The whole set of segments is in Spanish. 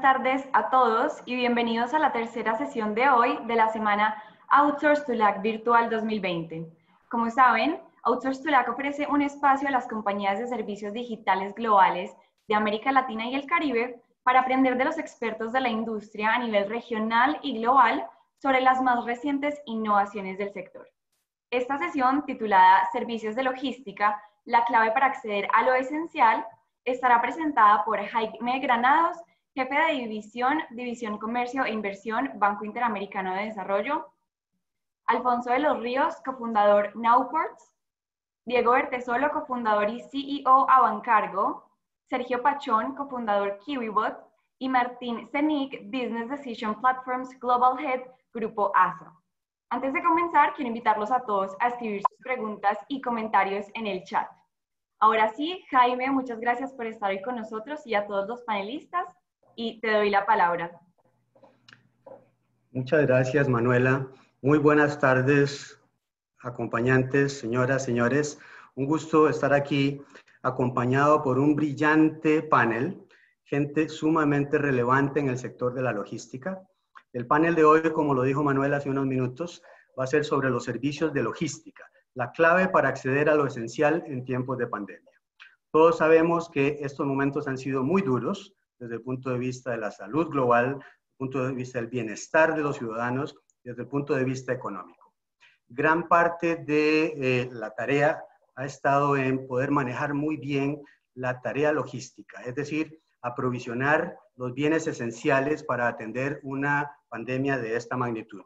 Buenas tardes a todos y bienvenidos a la tercera sesión de hoy de la semana Outsource to LAC Virtual 2020. Como saben, Outsource to LAC ofrece un espacio a las compañías de servicios digitales globales de América Latina y el Caribe para aprender de los expertos de la industria a nivel regional y global sobre las más recientes innovaciones del sector. Esta sesión, titulada Servicios de Logística, la clave para acceder a lo esencial, estará presentada por Jaime Granados, jefe de división, División Comercio e Inversión, Banco Interamericano de Desarrollo, Alfonso de los Ríos, cofundador Nowports, Diego Bertesolo, cofundador y CEO Avancargo, Sergio Pachón, cofundador KiwiBot, y Martín Zenik, Business Decision Platforms Global Head, Grupo ASA. Antes de comenzar, quiero invitarlos a todos a escribir sus preguntas y comentarios en el chat. Ahora sí, Jaime, muchas gracias por estar hoy con nosotros y a todos los panelistas y te doy la palabra. Muchas gracias, Manuela. Muy buenas tardes, acompañantes, señoras, señores. Un gusto estar aquí acompañado por un brillante panel, gente sumamente relevante en el sector de la logística. El panel de hoy, como lo dijo Manuela hace unos minutos, va a ser sobre los servicios de logística la clave para acceder a lo esencial en tiempos de pandemia. Todos sabemos que estos momentos han sido muy duros desde el punto de vista de la salud global, desde el punto de vista del bienestar de los ciudadanos, desde el punto de vista económico. Gran parte de eh, la tarea ha estado en poder manejar muy bien la tarea logística, es decir, aprovisionar los bienes esenciales para atender una pandemia de esta magnitud.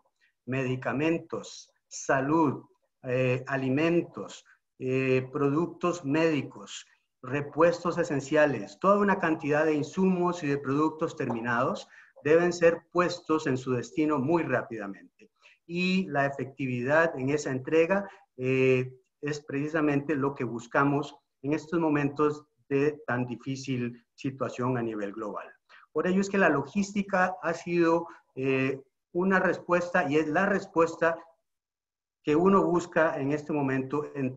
Medicamentos, salud, eh, alimentos, eh, productos médicos, repuestos esenciales, toda una cantidad de insumos y de productos terminados deben ser puestos en su destino muy rápidamente. Y la efectividad en esa entrega eh, es precisamente lo que buscamos en estos momentos de tan difícil situación a nivel global. Por ello es que la logística ha sido una respuesta y es la respuesta que uno busca en este momento en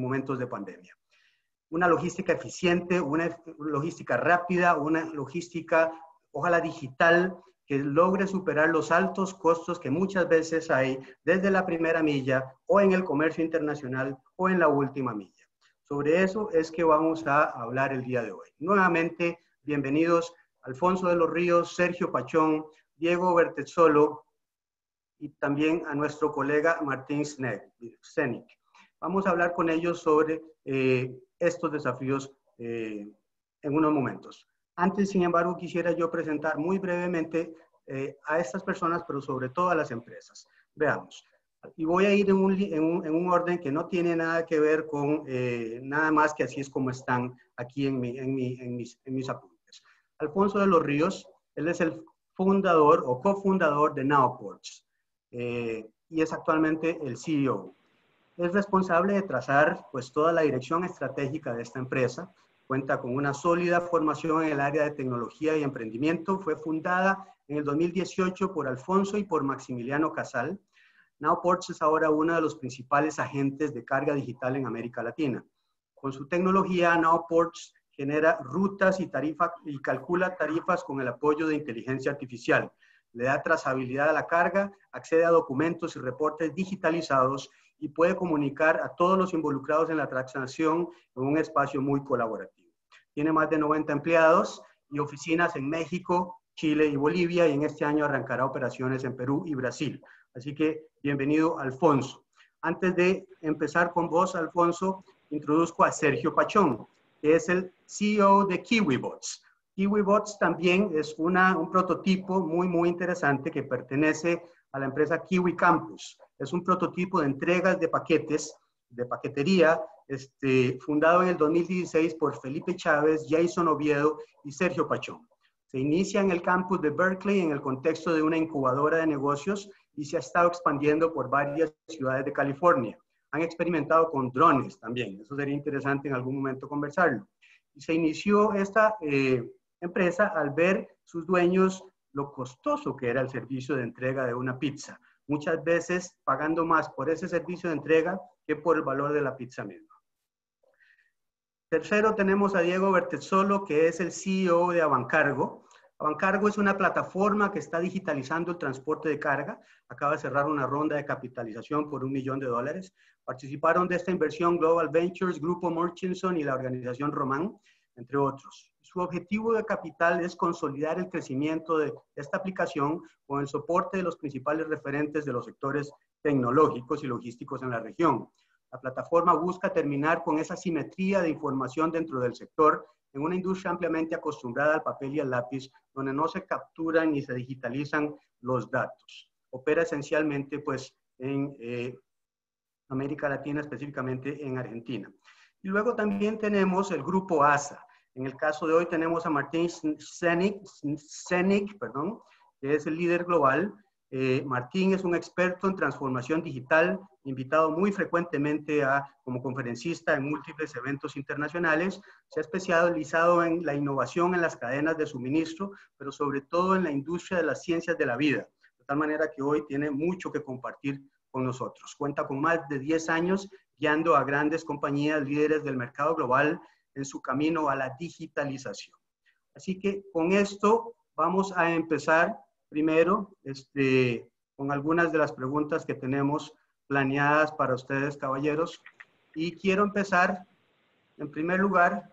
momentos de pandemia. Una logística eficiente, una logística rápida, una logística, ojalá digital, que logre superar los altos costos que muchas veces hay desde la primera milla o en el comercio internacional o en la última milla. Sobre eso es que vamos a hablar el día de hoy. Nuevamente, bienvenidos Alfonso de los Ríos, Sergio Pachón, Diego Bertezzolo, y también a nuestro colega Martín Senik. Vamos a hablar con ellos sobre eh, estos desafíos eh, en unos momentos. Antes, sin embargo, quisiera yo presentar muy brevemente eh, a estas personas, pero sobre todo a las empresas. Veamos. Y voy a ir en un, en un, en un orden que no tiene nada que ver con nada más que así es como están aquí en, mi, en, mi, en, mis, en mis apuntes. Alfonso de los Ríos, él es el fundador o cofundador de Nowports. Eh, y es actualmente el CEO. Es responsable de trazar pues toda la dirección estratégica de esta empresa. Cuenta con una sólida formación en el área de tecnología y emprendimiento. Fue fundada en el 2018 por Alfonso y por Maximiliano Casal. Nowports es ahora uno de los principales agentes de carga digital en América Latina. Con su tecnología, Nowports genera rutas y, tarifa, y calcula tarifas con el apoyo de inteligencia artificial le da trazabilidad a la carga, accede a documentos y reportes digitalizados y puede comunicar a todos los involucrados en la transacción en un espacio muy colaborativo. Tiene más de 90 empleados y oficinas en México, Chile y Bolivia y en este año arrancará operaciones en Perú y Brasil. Así que bienvenido, Alfonso. Antes de empezar con vos, Alfonso, introduzco a Sergio Pachón, que es el CEO de KiwiBots. KiwiBots también es una, un prototipo muy, muy interesante que pertenece a la empresa Kiwi Campus. Es un prototipo de entregas de paquetes, de paquetería, este, fundado en el 2016 por Felipe Chávez, Jason Oviedo y Sergio Pachón. Se inicia en el campus de Berkeley en el contexto de una incubadora de negocios y se ha estado expandiendo por varias ciudades de California. Han experimentado con drones también, eso sería interesante en algún momento conversarlo. Y se inició esta eh, empresa al ver sus dueños lo costoso que era el servicio de entrega de una pizza, muchas veces pagando más por ese servicio de entrega que por el valor de la pizza misma. Tercero, tenemos a Diego Bertezzolo, que es el CEO de Avancargo. Avancargo es una plataforma que está digitalizando el transporte de carga. Acaba de cerrar una ronda de capitalización por un millón de dólares. Participaron de esta inversión Global Ventures, Grupo Murchison y la organización Román, entre otros. Su objetivo de capital es consolidar el crecimiento de esta aplicación con el soporte de los principales referentes de los sectores tecnológicos y logísticos en la región. La plataforma busca terminar con esa simetría de información dentro del sector en una industria ampliamente acostumbrada al papel y al lápiz, donde no se capturan ni se digitalizan los datos. Opera esencialmente pues, en eh, América Latina, específicamente en Argentina. Y luego también tenemos el grupo ASA. En el caso de hoy tenemos a Martín Senik, perdón, que es el líder global. Eh, Martín es un experto en transformación digital, invitado muy frecuentemente a, como conferencista en múltiples eventos internacionales. Se ha especializado en la innovación en las cadenas de suministro, pero sobre todo en la industria de las ciencias de la vida, de tal manera que hoy tiene mucho que compartir con nosotros. Cuenta con más de 10 años guiando a grandes compañías líderes del mercado global en su camino a la digitalización. Así que con esto vamos a empezar primero este, con algunas de las preguntas que tenemos planeadas para ustedes, caballeros. Y quiero empezar, en primer lugar,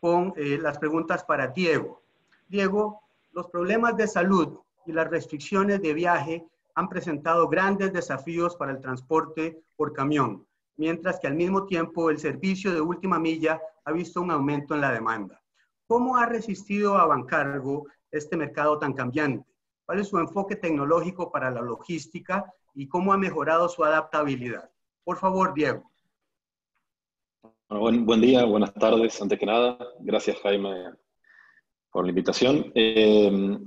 con eh, las preguntas para Diego. Diego, los problemas de salud y las restricciones de viaje han presentado grandes desafíos para el transporte por camión, mientras que al mismo tiempo el servicio de última milla ha visto un aumento en la demanda. ¿Cómo ha resistido a Bancargo este mercado tan cambiante? ¿Cuál es su enfoque tecnológico para la logística y cómo ha mejorado su adaptabilidad. Por favor, Diego. buen, buen, día, buenas tardes, antes que nada. Gracias, Jaime, por la invitación. Eh,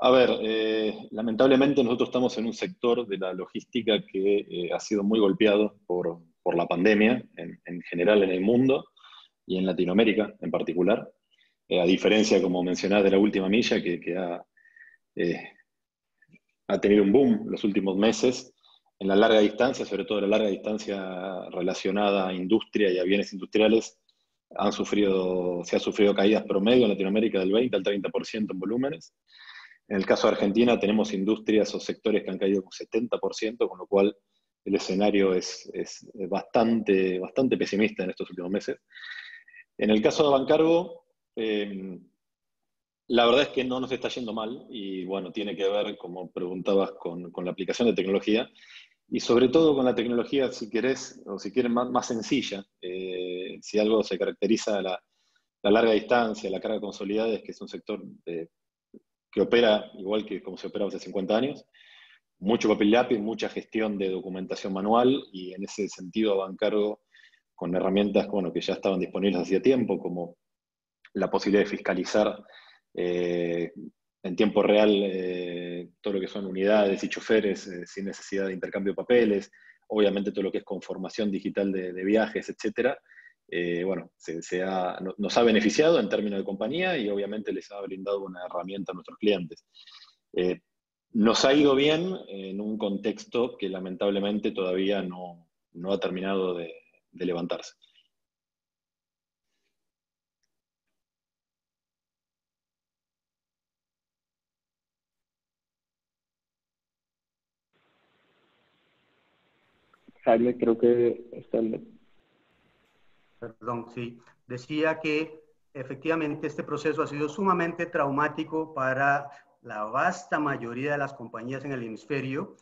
a ver, eh, lamentablemente nosotros estamos en un sector de la logística que eh, ha sido muy golpeado por, por la pandemia, en, en, general en el mundo y en Latinoamérica en particular. a diferencia, como mencionaba, de la última milla, que, que ha ha tenido un boom los últimos meses en la larga distancia, sobre todo en la larga distancia relacionada a industria y a bienes industriales, han sufrido, se ha sufrido caídas promedio en Latinoamérica del 20 al 30% en volúmenes. En el caso de Argentina tenemos industrias o sectores que han caído un 70%, con lo cual el escenario es, bastante, bastante pesimista en estos últimos meses. En el caso de Bancargo, eh, la verdad es que no nos está yendo mal y bueno, tiene que ver, como preguntabas, con, la aplicación de tecnología y sobre todo con la tecnología, si querés, o si quieren, más, sencilla. Eh, si algo se caracteriza la, la, larga distancia, la carga consolidada, es que es un sector de, que opera igual que como se operaba hace 50 años. Mucho papel lápiz, mucha gestión de documentación manual y en ese sentido van cargo con herramientas bueno, que ya estaban disponibles hacía tiempo, como la posibilidad de fiscalizar eh, en tiempo real eh, todo lo que son unidades y choferes eh, sin necesidad de intercambio de papeles, obviamente todo lo que es conformación digital de, viajes, etcétera. Bueno, se, ha, nos ha beneficiado en términos de compañía y obviamente les ha brindado una herramienta a nuestros clientes. nos ha ido bien en un contexto que lamentablemente todavía no, no ha terminado de levantarse. Jaime, creo que está en... Perdón, sí. Decía que efectivamente este proceso ha sido sumamente traumático para la vasta mayoría de las compañías en el hemisferio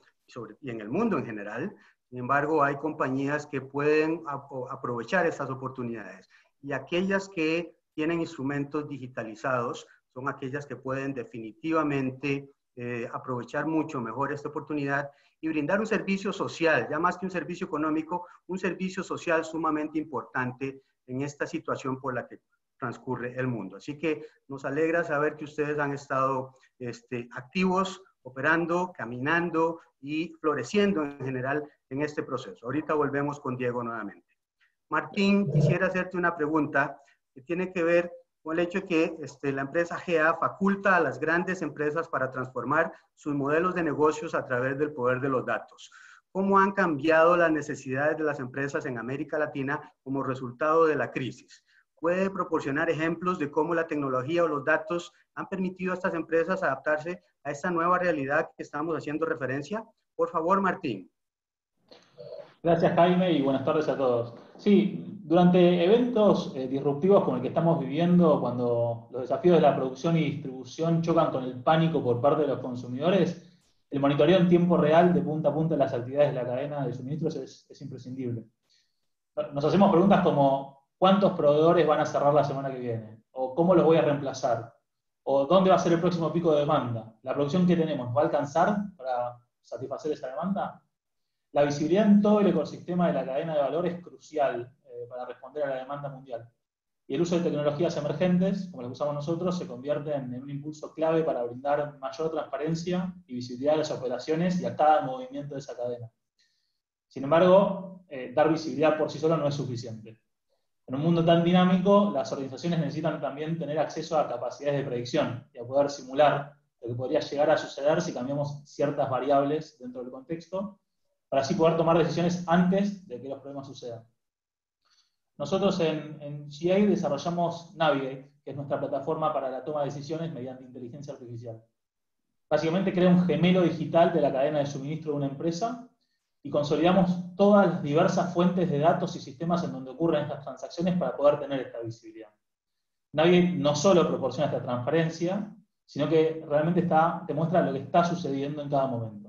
y en el mundo en general. Sin embargo, hay compañías que pueden aprovechar estas oportunidades y aquellas que tienen instrumentos digitalizados son aquellas que pueden definitivamente eh, aprovechar mucho mejor esta oportunidad y brindar un servicio social, ya más que un servicio económico, un servicio social sumamente importante en esta situación por la que transcurre el mundo. Así que nos alegra saber que ustedes han estado este, activos, operando, caminando y floreciendo en general en este proceso. Ahorita volvemos con Diego nuevamente. Martín, quisiera hacerte una pregunta que tiene que ver con el hecho de que este, la empresa GA faculta a las grandes empresas para transformar sus modelos de negocios a través del poder de los datos. cómo han cambiado las necesidades de las empresas en América Latina como resultado de la crisis. ¿Puede proporcionar ejemplos de cómo la tecnología o los datos han permitido a estas empresas adaptarse a esta nueva realidad que estamos haciendo referencia? Por favor, Martín. Gracias, Jaime, y buenas tardes a todos. Sí, durante eventos eh, disruptivos como el que estamos viviendo, cuando los desafíos de la producción y distribución chocan con el pánico por parte de los consumidores, el monitoreo en tiempo real de punta a punta de las actividades de la cadena de suministros es, imprescindible. Nos hacemos preguntas como ¿cuántos proveedores van a cerrar la semana que viene? ¿O cómo los voy a reemplazar? ¿O dónde va a ser el próximo pico de demanda? ¿La producción que tenemos va a alcanzar para satisfacer esa demanda? La visibilidad en todo el ecosistema de la cadena de valor es crucial eh, para responder a la demanda mundial y el uso de tecnologías emergentes, como las usamos nosotros, se convierte en un impulso clave para brindar mayor transparencia y visibilidad a las operaciones y a cada movimiento de esa cadena. Sin embargo, eh, dar visibilidad por sí solo no es suficiente. En un mundo tan dinámico, las organizaciones necesitan también tener acceso a capacidades de predicción y a poder simular lo que podría llegar a suceder si cambiamos ciertas variables dentro del contexto, para así poder tomar decisiones antes de que los problemas sucedan. Nosotros en, en GA desarrollamos Navigate, que es nuestra plataforma para la toma de decisiones mediante inteligencia artificial. Básicamente crea un gemelo digital de la cadena de suministro de una empresa y consolidamos todas las diversas fuentes de datos y sistemas en donde ocurren estas transacciones para poder tener esta visibilidad. Navigate no solo proporciona esta transparencia, sino que realmente te muestra lo que está sucediendo en cada momento.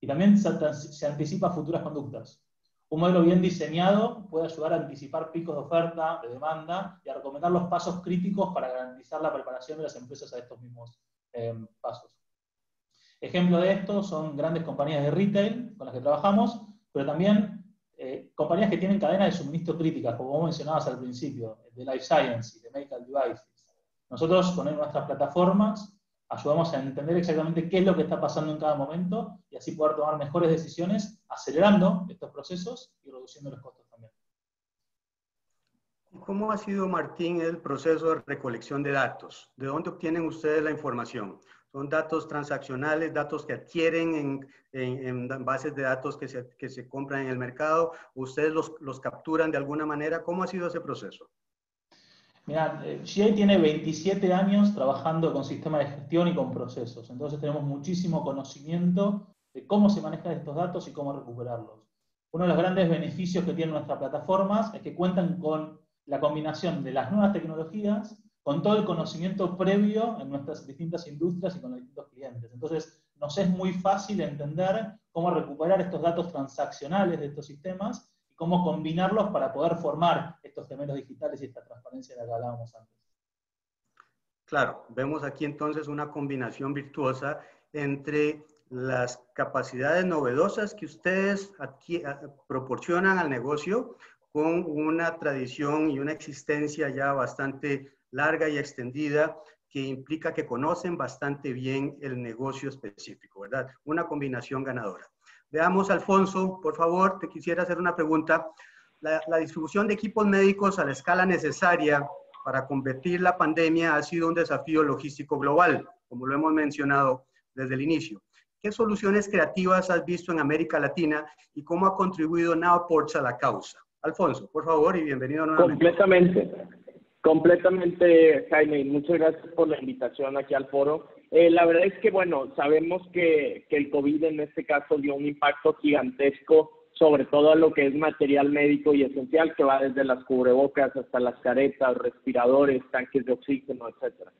Y también se, se anticipa futuras conductas. Un modelo bien diseñado puede ayudar a anticipar picos de oferta, de demanda y a recomendar los pasos críticos para garantizar la preparación de las empresas a estos mismos eh, pasos. Ejemplo de esto son grandes compañías de retail con las que trabajamos, pero también eh, compañías que tienen cadenas de suministro críticas, como mencionabas al principio, de life science y de medical devices. Nosotros con nuestras plataformas ayudamos a entender exactamente qué es lo que está pasando en cada momento y así poder tomar mejores decisiones, acelerando estos procesos y reduciendo los costos también. ¿Cómo ha sido, Martín, el proceso de recolección de datos? ¿De dónde obtienen ustedes la información? ¿Son datos transaccionales, datos que adquieren en, bases de datos que se, que se, compran en el mercado? ¿Ustedes los, los capturan de alguna manera? ¿Cómo ha sido ese proceso? Mira, eh, GA tiene 27 años trabajando con sistemas de gestión y con procesos, entonces tenemos muchísimo conocimiento de cómo se manejan estos datos y cómo recuperarlos. Uno de los grandes beneficios que tienen nuestras plataformas es que cuentan con la combinación de las nuevas tecnologías con todo el conocimiento previo en nuestras distintas industrias y con los distintos clientes. Entonces, nos es muy fácil entender cómo recuperar estos datos transaccionales de estos sistemas cómo combinarlos para poder formar estos gemelos digitales y esta transparencia de la que hablábamos antes. Claro, vemos aquí entonces una combinación virtuosa entre las capacidades novedosas que ustedes proporcionan al negocio con una tradición y una existencia ya bastante larga y extendida que implica que conocen bastante bien el negocio específico, ¿verdad? Una combinación ganadora. Veamos, Alfonso, por favor, te quisiera hacer una pregunta. La, distribución de equipos médicos a la escala necesaria para combatir la pandemia ha sido un desafío logístico global, como lo hemos mencionado desde el inicio. ¿Qué soluciones creativas has visto en América Latina y cómo ha contribuido Nowports a la causa? Alfonso, por favor, y bienvenido nuevamente. Completamente, completamente, Jaime. Muchas gracias por la invitación aquí al foro. Eh, la verdad es que, bueno, sabemos que, que el COVID en este caso dio un impacto gigantesco sobre todo a lo que es material médico y esencial, que va desde las cubrebocas hasta las caretas, respiradores, tanques de oxígeno, etcétera.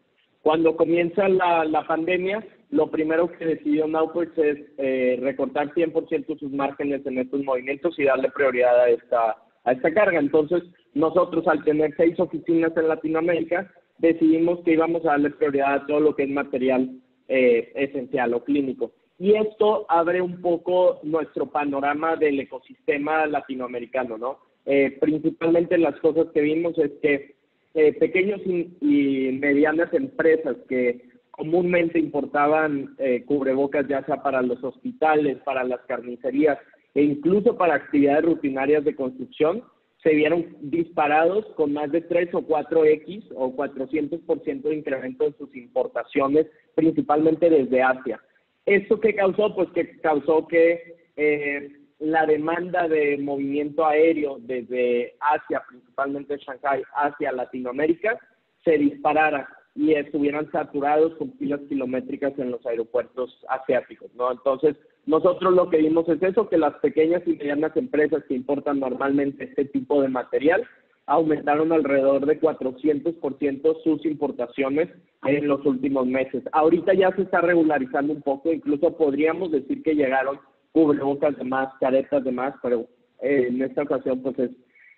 Cuando comienza la, la pandemia, lo primero que decidió Nauports es eh, recortar 100% sus márgenes en estos movimientos y darle prioridad a esta, a esta carga. Entonces, nosotros al tener seis oficinas en Latinoamérica, decidimos que íbamos a darle prioridad a todo lo que es material eh, esencial o clínico. Y esto abre un poco nuestro panorama del ecosistema latinoamericano, ¿no? Eh, principalmente las cosas que vimos es que eh, pequeños y, medianas empresas que comúnmente importaban cubrebocas ya sea para los hospitales, para las carnicerías e incluso para actividades rutinarias de construcción, se vieron disparados con más de 3 o 4X o 400% de incremento en sus importaciones, principalmente desde Asia. ¿Esto qué causó? Pues que causó que eh, la demanda de movimiento aéreo desde Asia, principalmente Shanghai, hacia Latinoamérica, se disparara y estuvieran saturados con pilas kilométricas en los aeropuertos asiáticos, ¿no? Entonces, nosotros lo que vimos es eso, que las pequeñas y medianas empresas que importan normalmente este tipo de material aumentaron alrededor de 400% sus importaciones en los últimos meses. Ahorita ya se está regularizando un poco, incluso podríamos decir que llegaron cubrebocas de más, caretas de más, pero eh, en esta ocasión pues es,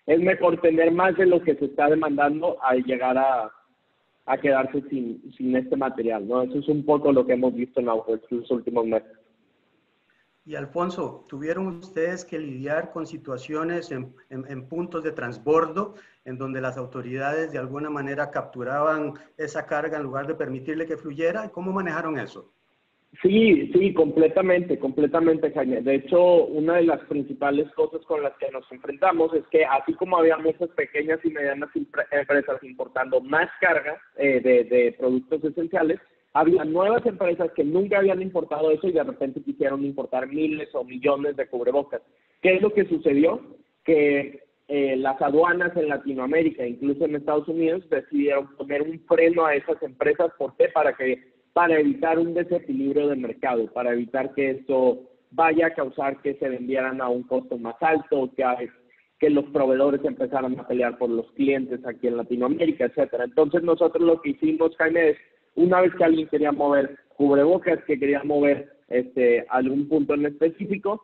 es mejor tener más de lo que se está demandando al llegar a, quedarse sin, sin este material, ¿no? Eso es un poco lo que hemos visto en los últimos meses. Y Alfonso, ¿tuvieron ustedes que lidiar con situaciones en, puntos de transbordo en donde las autoridades de alguna manera capturaban esa carga en lugar de permitirle que fluyera? ¿Y cómo manejaron eso? Sí, sí, completamente, completamente, Jaime. De hecho, una de las principales cosas con las que nos enfrentamos es que así como había muchas pequeñas y medianas empresas importando más carga eh, de productos esenciales, había nuevas empresas que nunca habían importado eso y de repente quisieron importar miles o millones de cubrebocas. ¿Qué es lo que sucedió? Que eh, las aduanas en Latinoamérica, incluso en Estados Unidos, decidieron poner un freno a esas empresas. ¿Por qué? Para, que, para evitar un desequilibrio de mercado, para evitar que esto vaya a causar que se vendieran a un costo más alto, que, que los proveedores empezaran a pelear por los clientes aquí en Latinoamérica, etcétera. Entonces nosotros lo que hicimos, Jaime, es una vez que alguien quería mover cubrebocas, que quería mover este, algún punto en específico,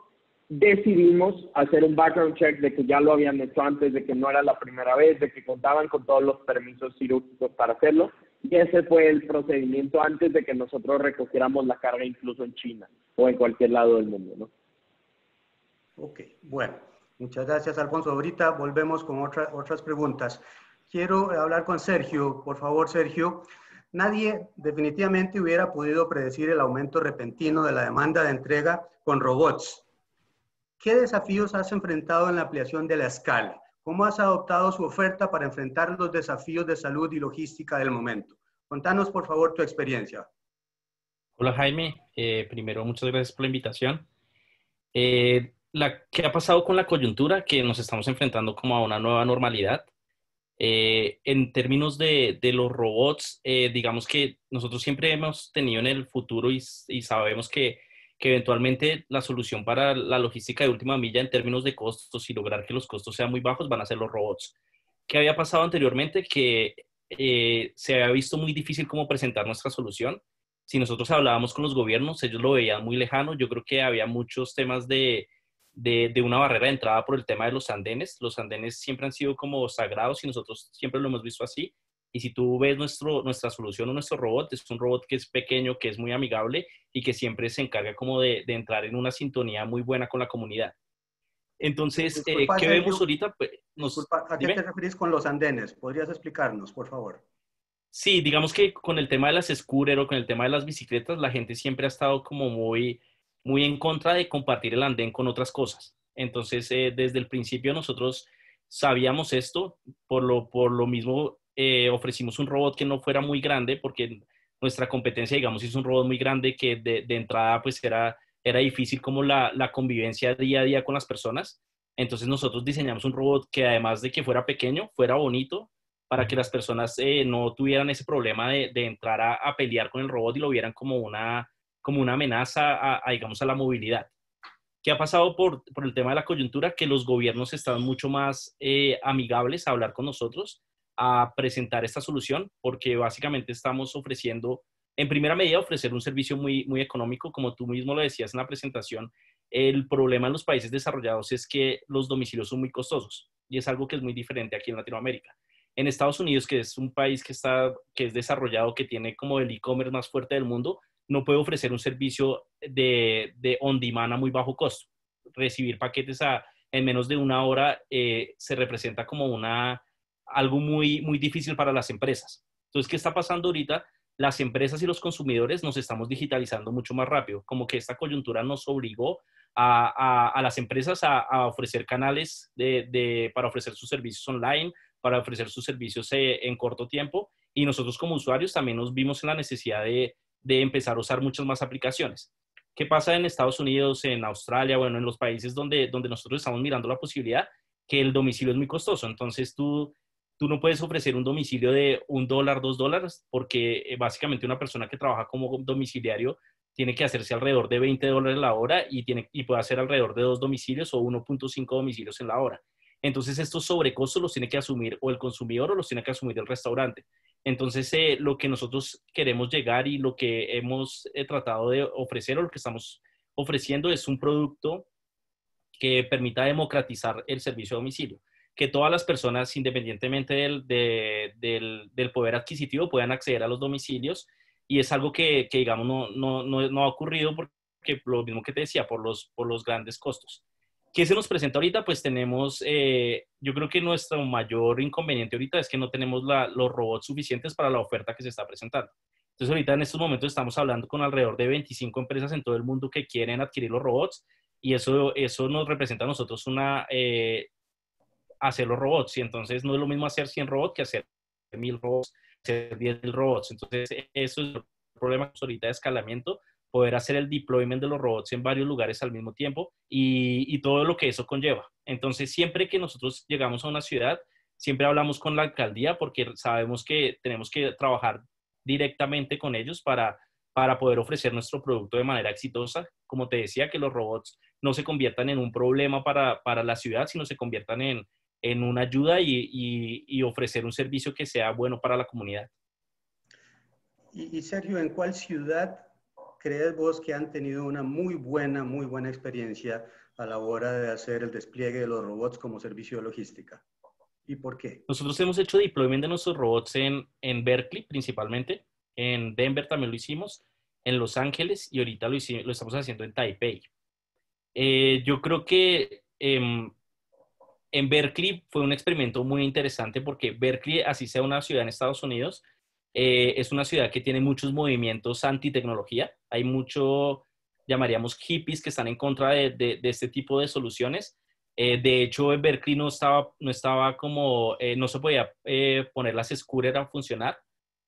decidimos hacer un background check de que ya lo habían hecho antes, de que no era la primera vez, de que contaban con todos los permisos quirúrgicos para hacerlo. Y ese fue el procedimiento antes de que nosotros recogiéramos la carga incluso en China o en cualquier lado del mundo, ¿no? Ok, bueno, muchas gracias Alfonso. Ahorita volvemos con otra, otras preguntas. Quiero hablar con Sergio, por favor, Sergio. Nadie definitivamente hubiera podido predecir el aumento repentino de la demanda de entrega con robots. ¿Qué desafíos has enfrentado en la ampliación de la escala? ¿Cómo has adoptado su oferta para enfrentar los desafíos de salud y logística del momento? Contanos, por favor, tu experiencia. Hola, Jaime. Eh, primero, muchas gracias por la invitación. Eh, la, ¿Qué ha pasado con la coyuntura? Que nos estamos enfrentando como a una nueva normalidad. Eh, en términos de, los robots, eh, digamos que nosotros siempre hemos tenido en el futuro y, sabemos que, eventualmente la solución para la logística de última milla en términos de costos y lograr que los costos sean muy bajos van a ser los robots. ¿Qué había pasado anteriormente? Que eh, se había visto muy difícil cómo presentar nuestra solución. Si nosotros hablábamos con los gobiernos, ellos lo veían muy lejano. Yo creo que había muchos temas de, de, una barrera de entrada por el tema de los andenes. Los andenes siempre han sido como sagrados y nosotros siempre lo hemos visto así. Y si tú ves nuestro, nuestra solución o nuestro robot, es un robot que es pequeño, que es muy amigable y que siempre se encarga como de, entrar en una sintonía muy buena con la comunidad. Entonces, eh, ¿qué vemos ahorita? Pues, ¿A qué te referís con los andenes? ¿Podrías explicarnos, por favor? Sí, digamos que con el tema de las scooters o con el tema de las bicicletas, la gente siempre ha estado como muy muy en contra de compartir el andén con otras cosas. Entonces, eh, desde el principio nosotros sabíamos esto, por lo, por lo mismo eh, ofrecimos un robot que no fuera muy grande, porque nuestra competencia, digamos, es un robot muy grande que de, entrada pues era, era difícil como la, convivencia día a día con las personas. Entonces nosotros diseñamos un robot que además de que fuera pequeño, fuera bonito, para que las personas eh, no tuvieran ese problema de, entrar a, pelear con el robot y lo vieran como una, como una amenaza a, digamos, a la movilidad. ¿Qué ha pasado por, por, el tema de la coyuntura? Que los gobiernos están mucho más eh, amigables a hablar con nosotros, a presentar esta solución, porque básicamente estamos ofreciendo, en primera medida, ofrecer un servicio muy, muy económico, como tú mismo lo decías en la presentación. El problema en los países desarrollados es que los domicilios son muy costosos y es algo que es muy diferente aquí en Latinoamérica. En Estados Unidos, que es un país que, está, que es desarrollado, que tiene como el e-commerce más fuerte del mundo, no puede ofrecer un servicio de, de on demand a muy bajo costo. Recibir paquetes a, en menos de una hora eh, se representa como una, algo muy, muy difícil para las empresas. Entonces, ¿qué está pasando ahorita? Las empresas y los consumidores nos estamos digitalizando mucho más rápido, como que esta coyuntura nos obligó a, a, las empresas a, ofrecer canales de, de, para ofrecer sus servicios online, para ofrecer sus servicios eh, en corto tiempo. Y nosotros como usuarios también nos vimos en la necesidad de, de empezar a usar muchas más aplicaciones. ¿Qué pasa en Estados Unidos, en Australia, bueno, en los países donde, donde nosotros estamos mirando la posibilidad? Que el domicilio es muy costoso. Entonces tú, tú no puedes ofrecer un domicilio de un dólar, dos dólares, porque eh, básicamente una persona que trabaja como domiciliario tiene que hacerse alrededor de 20 dólares la hora y, tiene, y puede hacer alrededor de dos domicilios o 1.5 domicilios en la hora. Entonces estos sobrecostos los tiene que asumir o el consumidor o los tiene que asumir el restaurante. Entonces eh, lo que nosotros queremos llegar y lo que hemos eh, tratado de ofrecer o lo que estamos ofreciendo es un producto que permita democratizar el servicio a domicilio que todas las personas, independientemente del, del, del, poder adquisitivo, puedan acceder a los domicilios y es algo que, que digamos, no, no, no, no, ha ocurrido porque lo mismo que te decía, por los, por los grandes costos. ¿Qué se nos presenta ahorita? Pues tenemos, eh, yo creo que nuestro mayor inconveniente ahorita es que no tenemos la, los robots suficientes para la oferta que se está presentando. Entonces ahorita en estos momentos estamos hablando con alrededor de 25 empresas en todo el mundo que quieren adquirir los robots y eso, eso nos representa a nosotros una, eh, hacer los robots y entonces no es lo mismo hacer 100 robots que hacer 1000 robots 10.000 robots. Entonces, eso es el problema ahorita de escalamiento, poder hacer el deployment de los robots en varios lugares al mismo tiempo y, y, todo lo que eso conlleva. Entonces, siempre que nosotros llegamos a una ciudad, siempre hablamos con la alcaldía porque sabemos que tenemos que trabajar directamente con ellos para, para poder ofrecer nuestro producto de manera exitosa. Como te decía, que los robots no se conviertan en un problema para, para la ciudad, sino se conviertan en, en una ayuda y, ofrecer un servicio que sea bueno para la comunidad. Y, Sergio, ¿en cuál ciudad crees vos que han tenido una muy buena, muy buena experiencia a la hora de hacer el despliegue de los robots como servicio de logística? ¿Y por qué? Nosotros hemos hecho deployment de nuestros robots en, en Berkeley principalmente, en Denver también lo hicimos, en Los Ángeles y ahorita lo, lo estamos haciendo en Taipei. Eh, yo creo que em, en Berkeley fue un experimento muy interesante porque Berkeley, así sea una ciudad en Estados Unidos, eh, es una ciudad que tiene muchos movimientos anti-tecnología. Hay mucho, llamaríamos hippies que están en contra de, este tipo de soluciones. Eh, de hecho, en Berkeley no estaba, no estaba como, eh, no se podía poner las scooters a funcionar,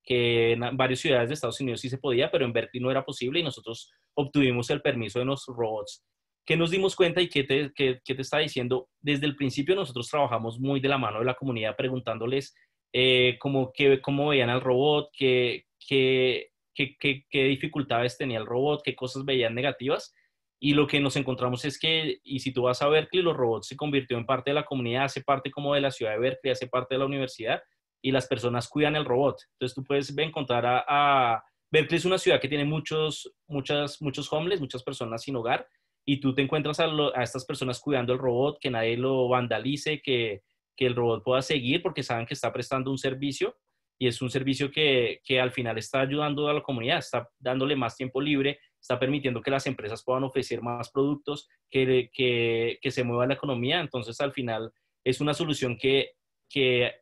que en varias ciudades de Estados Unidos sí se podía, pero en Berkeley no era posible y nosotros obtuvimos el permiso de nuestros robots ¿Qué nos dimos cuenta y qué te, qué, te, está diciendo? Desde el principio nosotros trabajamos muy de la mano de la comunidad preguntándoles eh, cómo, cómo veían al robot, qué, qué, qué, qué, dificultades tenía el robot, qué cosas veían negativas. Y lo que nos encontramos es que, y si tú vas a Berkeley, los robots se convirtió en parte de la comunidad, hace parte como de la ciudad de Berkeley, hace parte de la universidad, y las personas cuidan el robot. Entonces tú puedes encontrar a, a Berkeley es una ciudad que tiene muchos, muchas, muchos homeless, muchas personas sin hogar, y tú te encuentras a, estas personas cuidando el robot, que nadie lo vandalice, que, que, el robot pueda seguir porque saben que está prestando un servicio y es un servicio que, que, al final está ayudando a la comunidad, está dándole más tiempo libre, está permitiendo que las empresas puedan ofrecer más productos, que, que, que se mueva la economía. Entonces, al final, es una solución que, que,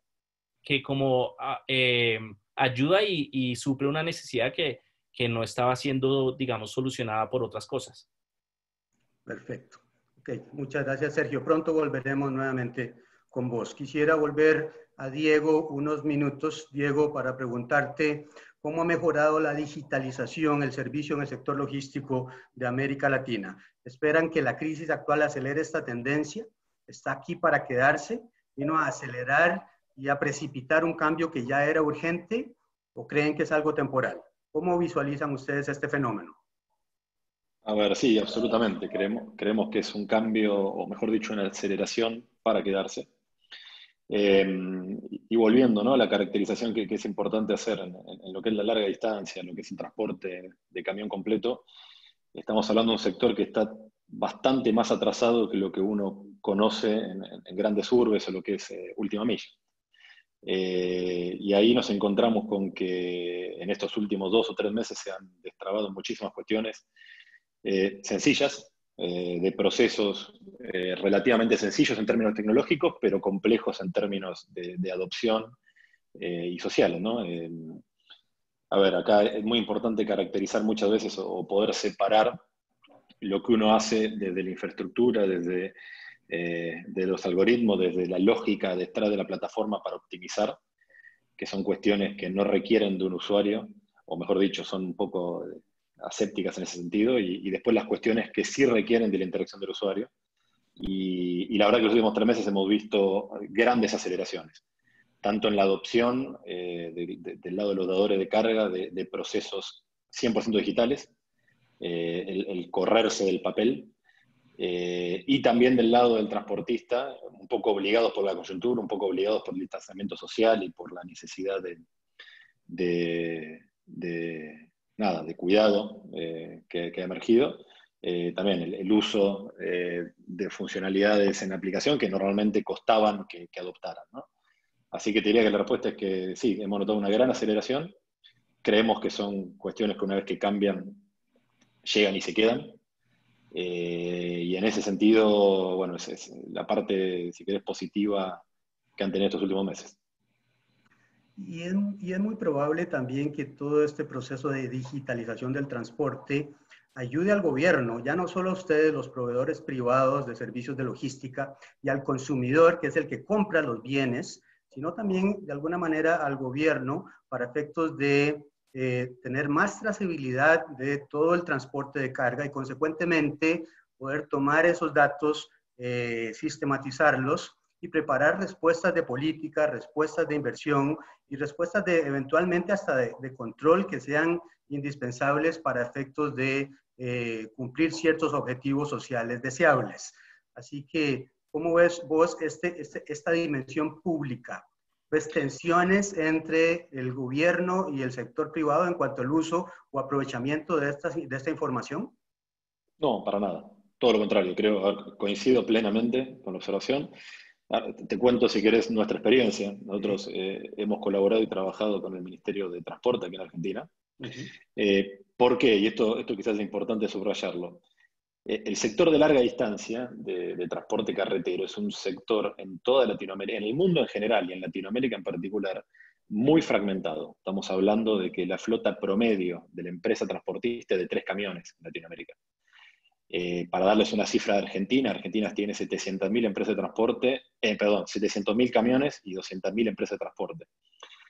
como ah, eh, ayuda y, y suple una necesidad que, que no estaba siendo, digamos, solucionada por otras cosas. Perfecto. Ok, muchas gracias, Sergio. Pronto volveremos nuevamente con vos. Quisiera volver a Diego unos minutos, Diego, para preguntarte cómo ha mejorado la digitalización, el servicio en el sector logístico de América Latina. ¿Esperan que la crisis actual acelere esta tendencia? ¿Está aquí para quedarse? ¿Vino a acelerar y a precipitar un cambio que ya era urgente? ¿O creen que es algo temporal? ¿Cómo visualizan ustedes este fenómeno? A ver, sí, absolutamente. Creemos, creemos que es un cambio, o mejor dicho, una aceleración para quedarse. Em, y volviendo ¿no? a la caracterización que, es importante hacer en, lo que es la larga distancia, en lo que es el transporte de camión completo, estamos hablando de un sector que está bastante más atrasado que lo que uno conoce en, grandes urbes o lo que es eh, última milla. Eh, y ahí nos encontramos con que en estos últimos dos o tres meses se han destrabado muchísimas cuestiones eh, sencillas, eh, de procesos eh, relativamente sencillos en términos tecnológicos, pero complejos en términos de, adopción y sociales. ¿no? a ver, acá es muy importante caracterizar muchas veces o, poder separar lo que uno hace desde la infraestructura, desde de los algoritmos, desde la lógica detrás de la plataforma para optimizar, que son cuestiones que no requieren de un usuario, o mejor dicho, son un poco asépticas en ese sentido, y, después las cuestiones que sí requieren de la interacción del usuario. Y, la verdad que los últimos tres meses hemos visto grandes aceleraciones, tanto en la adopción del lado de los dadores de carga de, procesos 100% digitales, el, el, correrse del papel, eh, y también del lado del transportista, un poco obligados por la coyuntura, un poco obligados por el distanciamiento social y por la necesidad de, nada, de cuidado eh, que, ha emergido. Eh, también el, uso de funcionalidades en aplicación que normalmente costaban que, adoptaran. Así que te diría que la respuesta es que sí, hemos notado una gran aceleración. Creemos que son cuestiones que una vez que cambian, llegan y se quedan. Eh, y en ese sentido, bueno, es, la parte, si querés, positiva que han tenido estos últimos meses. Y es, y es, muy probable también que todo este proceso de digitalización del transporte ayude al gobierno, ya no solo a ustedes, los proveedores privados de servicios de logística, y al consumidor, que es el que compra los bienes, sino también de alguna manera al gobierno para efectos de eh, tener más trazabilidad de todo el transporte de carga y consecuentemente poder tomar esos datos, eh, sistematizarlos y preparar respuestas de política, respuestas de inversión y respuestas de eventualmente hasta de, control que sean indispensables para efectos de eh, cumplir ciertos objetivos sociales deseables. Así que, ¿cómo ves vos este, este esta dimensión pública pues, tensiones entre el gobierno y el sector privado en cuanto al uso o aprovechamiento de esta, de esta información? No, para nada. Todo lo contrario, creo, coincido plenamente con la observación. Ah, te cuento, si querés, nuestra experiencia. Nosotros eh, hemos colaborado y trabajado con el Ministerio de Transporte aquí en Argentina. Eh, ¿Por qué? Y esto, esto quizás es importante subrayarlo. Eh, el sector de larga distancia de, transporte carretero es un sector en toda Latinoamérica, en el mundo en general y en Latinoamérica en particular, muy fragmentado. Estamos hablando de que la flota promedio de la empresa transportista es de tres camiones en Latinoamérica. Eh, para darles una cifra de Argentina, Argentina tiene 700.000 empresas de transporte, eh, perdón, 700.000 camiones y 200.000 empresas de transporte.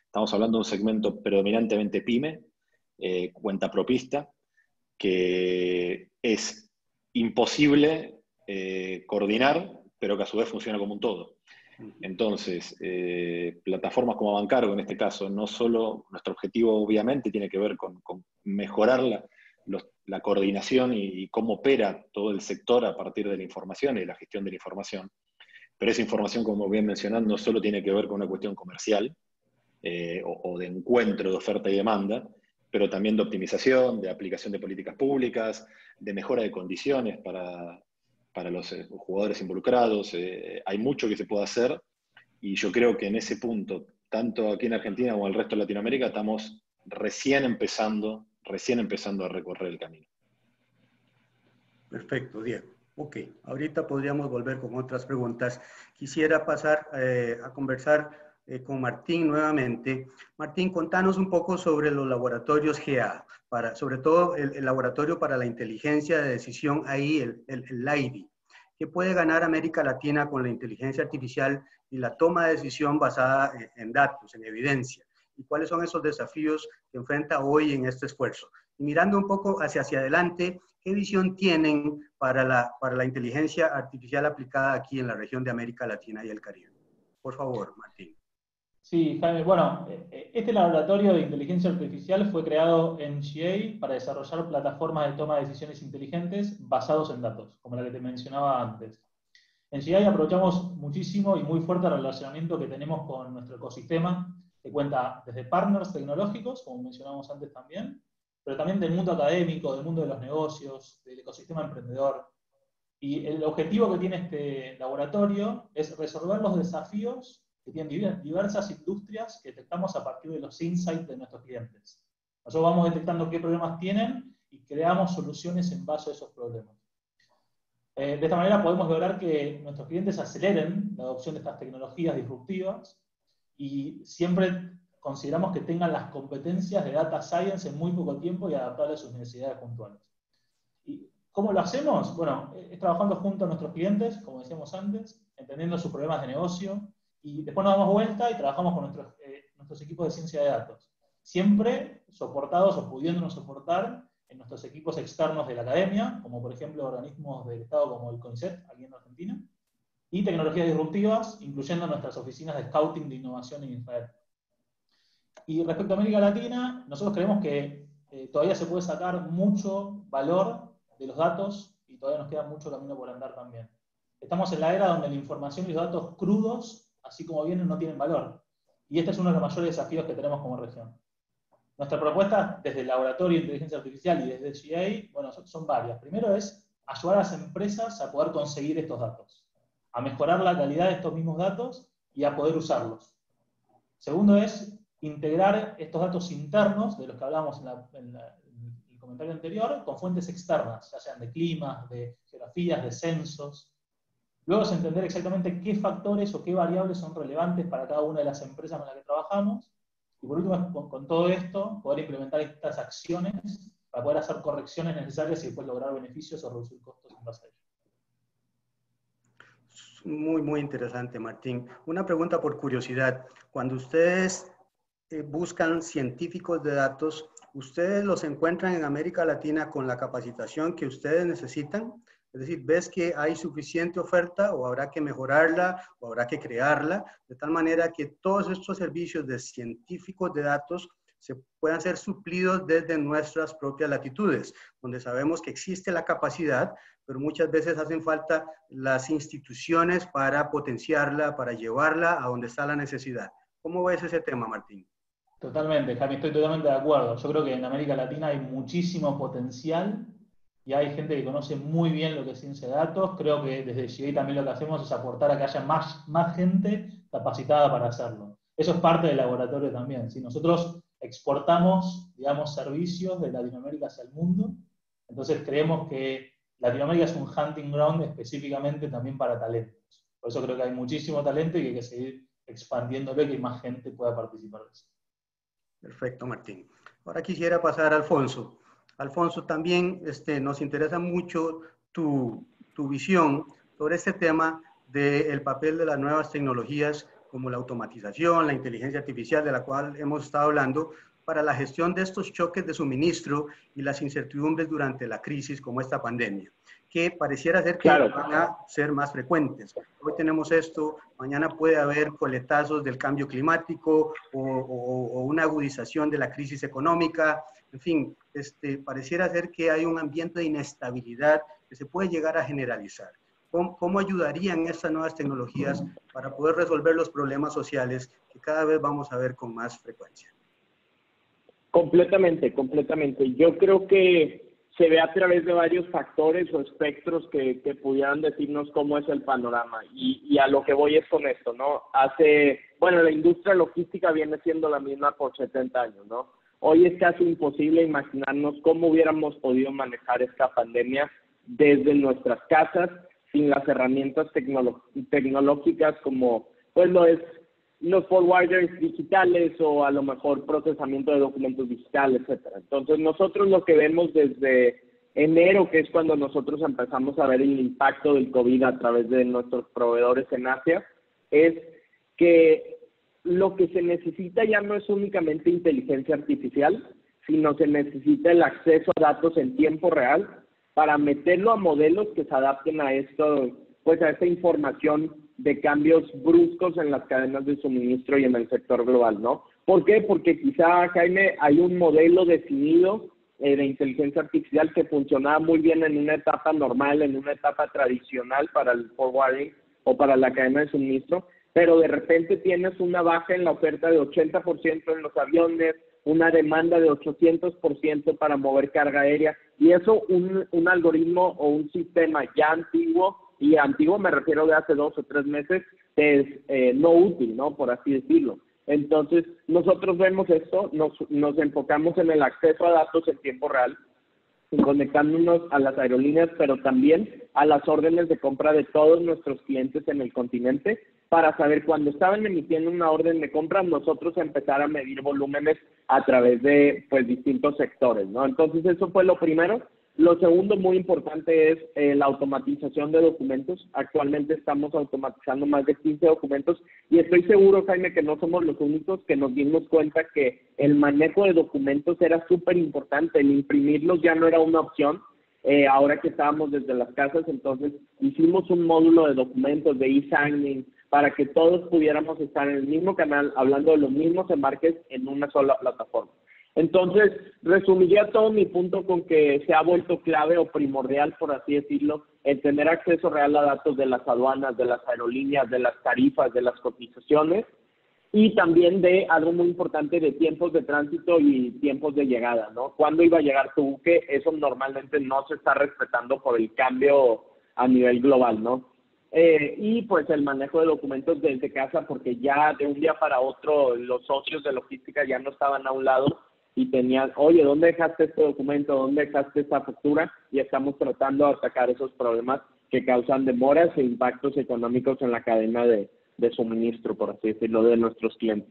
Estamos hablando de un segmento predominantemente pyme, cuenta propista, que es imposible eh, coordinar, pero que a su vez funciona como un todo. Entonces, eh, plataformas como Bancargo, en este caso, no solo nuestro objetivo obviamente tiene que ver con, mejorar la, coordinación y, cómo opera todo el sector a partir de la información y la gestión de la información, pero esa información, como bien mencionado, no solo tiene que ver con una cuestión comercial eh, o de encuentro de oferta y demanda, pero también de optimización, de aplicación de políticas públicas, de mejora de condiciones para, los eh, jugadores involucrados. Eh, hay mucho que se puede hacer y yo creo que en ese punto, tanto aquí en Argentina como en el resto de Latinoamérica, estamos recién empezando, recién empezando a recorrer el camino. Perfecto, Diego. Ok, ahorita podríamos volver con otras preguntas. Quisiera pasar eh, a conversar eh, con Martín nuevamente. Martín, contanos un poco sobre los laboratorios GA, para, sobre todo el, laboratorio para la inteligencia de decisión ahí, el, el, el. ¿Qué puede ganar América Latina con la inteligencia artificial y la toma de decisión basada en, datos, en evidencia? ¿Y cuáles son esos desafíos que enfrenta hoy en este esfuerzo? Y mirando un poco hacia, hacia adelante, ¿qué visión tienen para la, para la inteligencia artificial aplicada aquí en la región de América Latina y el Caribe? Por favor, Martín. Sí, Jaime, bueno, este laboratorio de inteligencia artificial fue creado en GA para desarrollar plataformas de toma de decisiones inteligentes basados en datos, como la que te mencionaba antes. En GA aprovechamos muchísimo y muy fuerte el relacionamiento que tenemos con nuestro ecosistema, que cuenta desde partners tecnológicos, como mencionamos antes también, pero también del mundo académico, del mundo de los negocios, del ecosistema emprendedor. Y el objetivo que tiene este laboratorio es resolver los desafíos que tienen diversas industrias que detectamos a partir de los insights de nuestros clientes. Nosotros vamos detectando qué problemas tienen y creamos soluciones en base a esos problemas. Eh, de esta manera podemos lograr que nuestros clientes aceleren la adopción de estas tecnologías disruptivas y siempre consideramos que tengan las competencias de data science en muy poco tiempo y adaptables a sus necesidades puntuales. ¿Y cómo lo hacemos? Bueno, es trabajando junto a nuestros clientes, como decíamos antes, entendiendo sus problemas de negocio, y después nos damos vuelta y trabajamos con nuestros, eh, nuestros equipos de ciencia de datos. Siempre soportados o pudiéndonos soportar en nuestros equipos externos de la academia, como por ejemplo organismos del Estado como el CONICET, aquí en Argentina, y tecnologías disruptivas, incluyendo nuestras oficinas de scouting de innovación en Israel. Y respecto a América Latina, nosotros creemos que eh, todavía se puede sacar mucho valor de los datos y todavía nos queda mucho camino por andar también. Estamos en la era donde la información y los datos crudos, así como vienen, no tienen valor. Y este es uno de los mayores desafíos que tenemos como región. Nuestra propuesta desde el Laboratorio de Inteligencia Artificial y desde GA, bueno, son varias. Primero es ayudar a las empresas a poder conseguir estos datos, a mejorar la calidad de estos mismos datos y a poder usarlos. Segundo es integrar estos datos internos, de los que hablamos en, el comentario anterior, con fuentes externas, ya sean de clima, de geografías, de censos. Luego es entender exactamente qué factores o qué variables son relevantes para cada una de las empresas con las que trabajamos y por último, con, todo esto, poder implementar estas acciones para poder hacer correcciones necesarias y después lograr beneficios o reducir costos en base a ello. Muy, muy interesante, Martín. Una pregunta por curiosidad. Cuando ustedes eh, buscan científicos de datos, ¿ustedes los encuentran en América Latina con la capacitación que ustedes necesitan? Es decir, ves que hay suficiente oferta o habrá que mejorarla o habrá que crearla, de tal manera que todos estos servicios de científicos de datos se puedan ser suplidos desde nuestras propias latitudes, donde sabemos que existe la capacidad, pero muchas veces hacen falta las instituciones para potenciarla, para llevarla a donde está la necesidad. ¿Cómo ves ese tema, Martín? Totalmente, Javi, estoy totalmente de acuerdo. Yo creo que en América Latina hay muchísimo potencial y hay gente que conoce muy bien lo que es ciencia de datos. Creo que desde GA también lo que hacemos es aportar a que haya más, más gente capacitada para hacerlo. Eso es parte del laboratorio también. Si nosotros exportamos, digamos, servicios de Latinoamérica hacia el mundo, entonces creemos que Latinoamérica es un hunting ground específicamente también para talentos. Por eso creo que hay muchísimo talento y hay que seguir expandiéndolo y que más gente pueda participar de eso. Perfecto, Martín. Ahora quisiera pasar a Alfonso. Alfonso, también este, nos interesa mucho tu, visión sobre este tema del papel de las nuevas tecnologías como la automatización, la inteligencia artificial, de la cual hemos estado hablando, para la gestión de estos choques de suministro y las incertidumbres durante la crisis como esta pandemia, que pareciera ser que van a ser más frecuentes. Hoy tenemos esto, mañana puede haber coletazos del cambio climático o, o una agudización de la crisis económica, en fin, este, pareciera ser que hay un ambiente de inestabilidad que se puede llegar a generalizar. ¿Cómo, ayudarían estas nuevas tecnologías para poder resolver los problemas sociales que cada vez vamos a ver con más frecuencia? Completamente, completamente. Yo creo que se ve a través de varios factores o espectros que, que pudieran decirnos cómo es el panorama. Y, y, a lo que voy es con esto, ¿no? Hace, bueno, la industria logística viene siendo la misma por 70 años, ¿no? Hoy es casi imposible imaginarnos cómo hubiéramos podido manejar esta pandemia desde nuestras casas sin las herramientas tecnológicas como pues lo es los forwarders digitales o a lo mejor procesamiento de documentos digitales, etcétera. Entonces nosotros lo que vemos desde enero, que es cuando nosotros empezamos a ver el impacto del COVID a través de nuestros proveedores en Asia, es que lo que se necesita ya no es únicamente inteligencia artificial, sino se necesita el acceso a datos en tiempo real para meterlo a modelos que se adapten a esto, pues a esta información de cambios bruscos en las cadenas de suministro y en el sector global, ¿no? ¿Por qué? Porque quizá, Jaime, hay un modelo definido eh, de inteligencia artificial que funcionaba muy bien en una etapa normal, en una etapa tradicional para el forwarding o para la cadena de suministro, pero de repente tienes una baja en la oferta de 80% en los aviones, una demanda de 800% para mover carga aérea, y eso un, un algoritmo o un sistema ya antiguo, y antiguo me refiero de hace dos o tres meses, es eh, no útil, ¿no? Por así decirlo. Entonces, nosotros vemos esto, nos, nos enfocamos en el acceso a datos en tiempo real, conectándonos a las aerolíneas, pero también a las órdenes de compra de todos nuestros clientes en el continente para saber cuando estaban emitiendo una orden de compra, nosotros empezar a medir volúmenes a través de pues distintos sectores, ¿no? Entonces eso fue lo primero. Lo segundo muy importante es eh, la automatización de documentos. Actualmente estamos automatizando más de 15 documentos y estoy seguro, Jaime, que no somos los únicos que nos dimos cuenta que el manejo de documentos era súper importante. El imprimirlos ya no era una opción. Eh, ahora que estábamos desde las casas, entonces hicimos un módulo de documentos, de e-signing, para que todos pudiéramos estar en el mismo canal, hablando de los mismos embarques en una sola plataforma. Entonces, resumiría todo mi punto con que se ha vuelto clave o primordial, por así decirlo, el tener acceso real a datos de las aduanas, de las aerolíneas, de las tarifas, de las cotizaciones y también de algo muy importante de tiempos de tránsito y tiempos de llegada, ¿no? ¿Cuándo iba a llegar tu buque? Eso normalmente no se está respetando por el cambio a nivel global, ¿no? Eh, y pues el manejo de documentos desde casa, porque ya de un día para otro los socios de logística ya no estaban a un lado y tenían, oye, ¿dónde dejaste este documento? ¿Dónde dejaste esta factura? Y estamos tratando de atacar esos problemas que causan demoras e impactos económicos en la cadena de, suministro, por así decirlo, de nuestros clientes.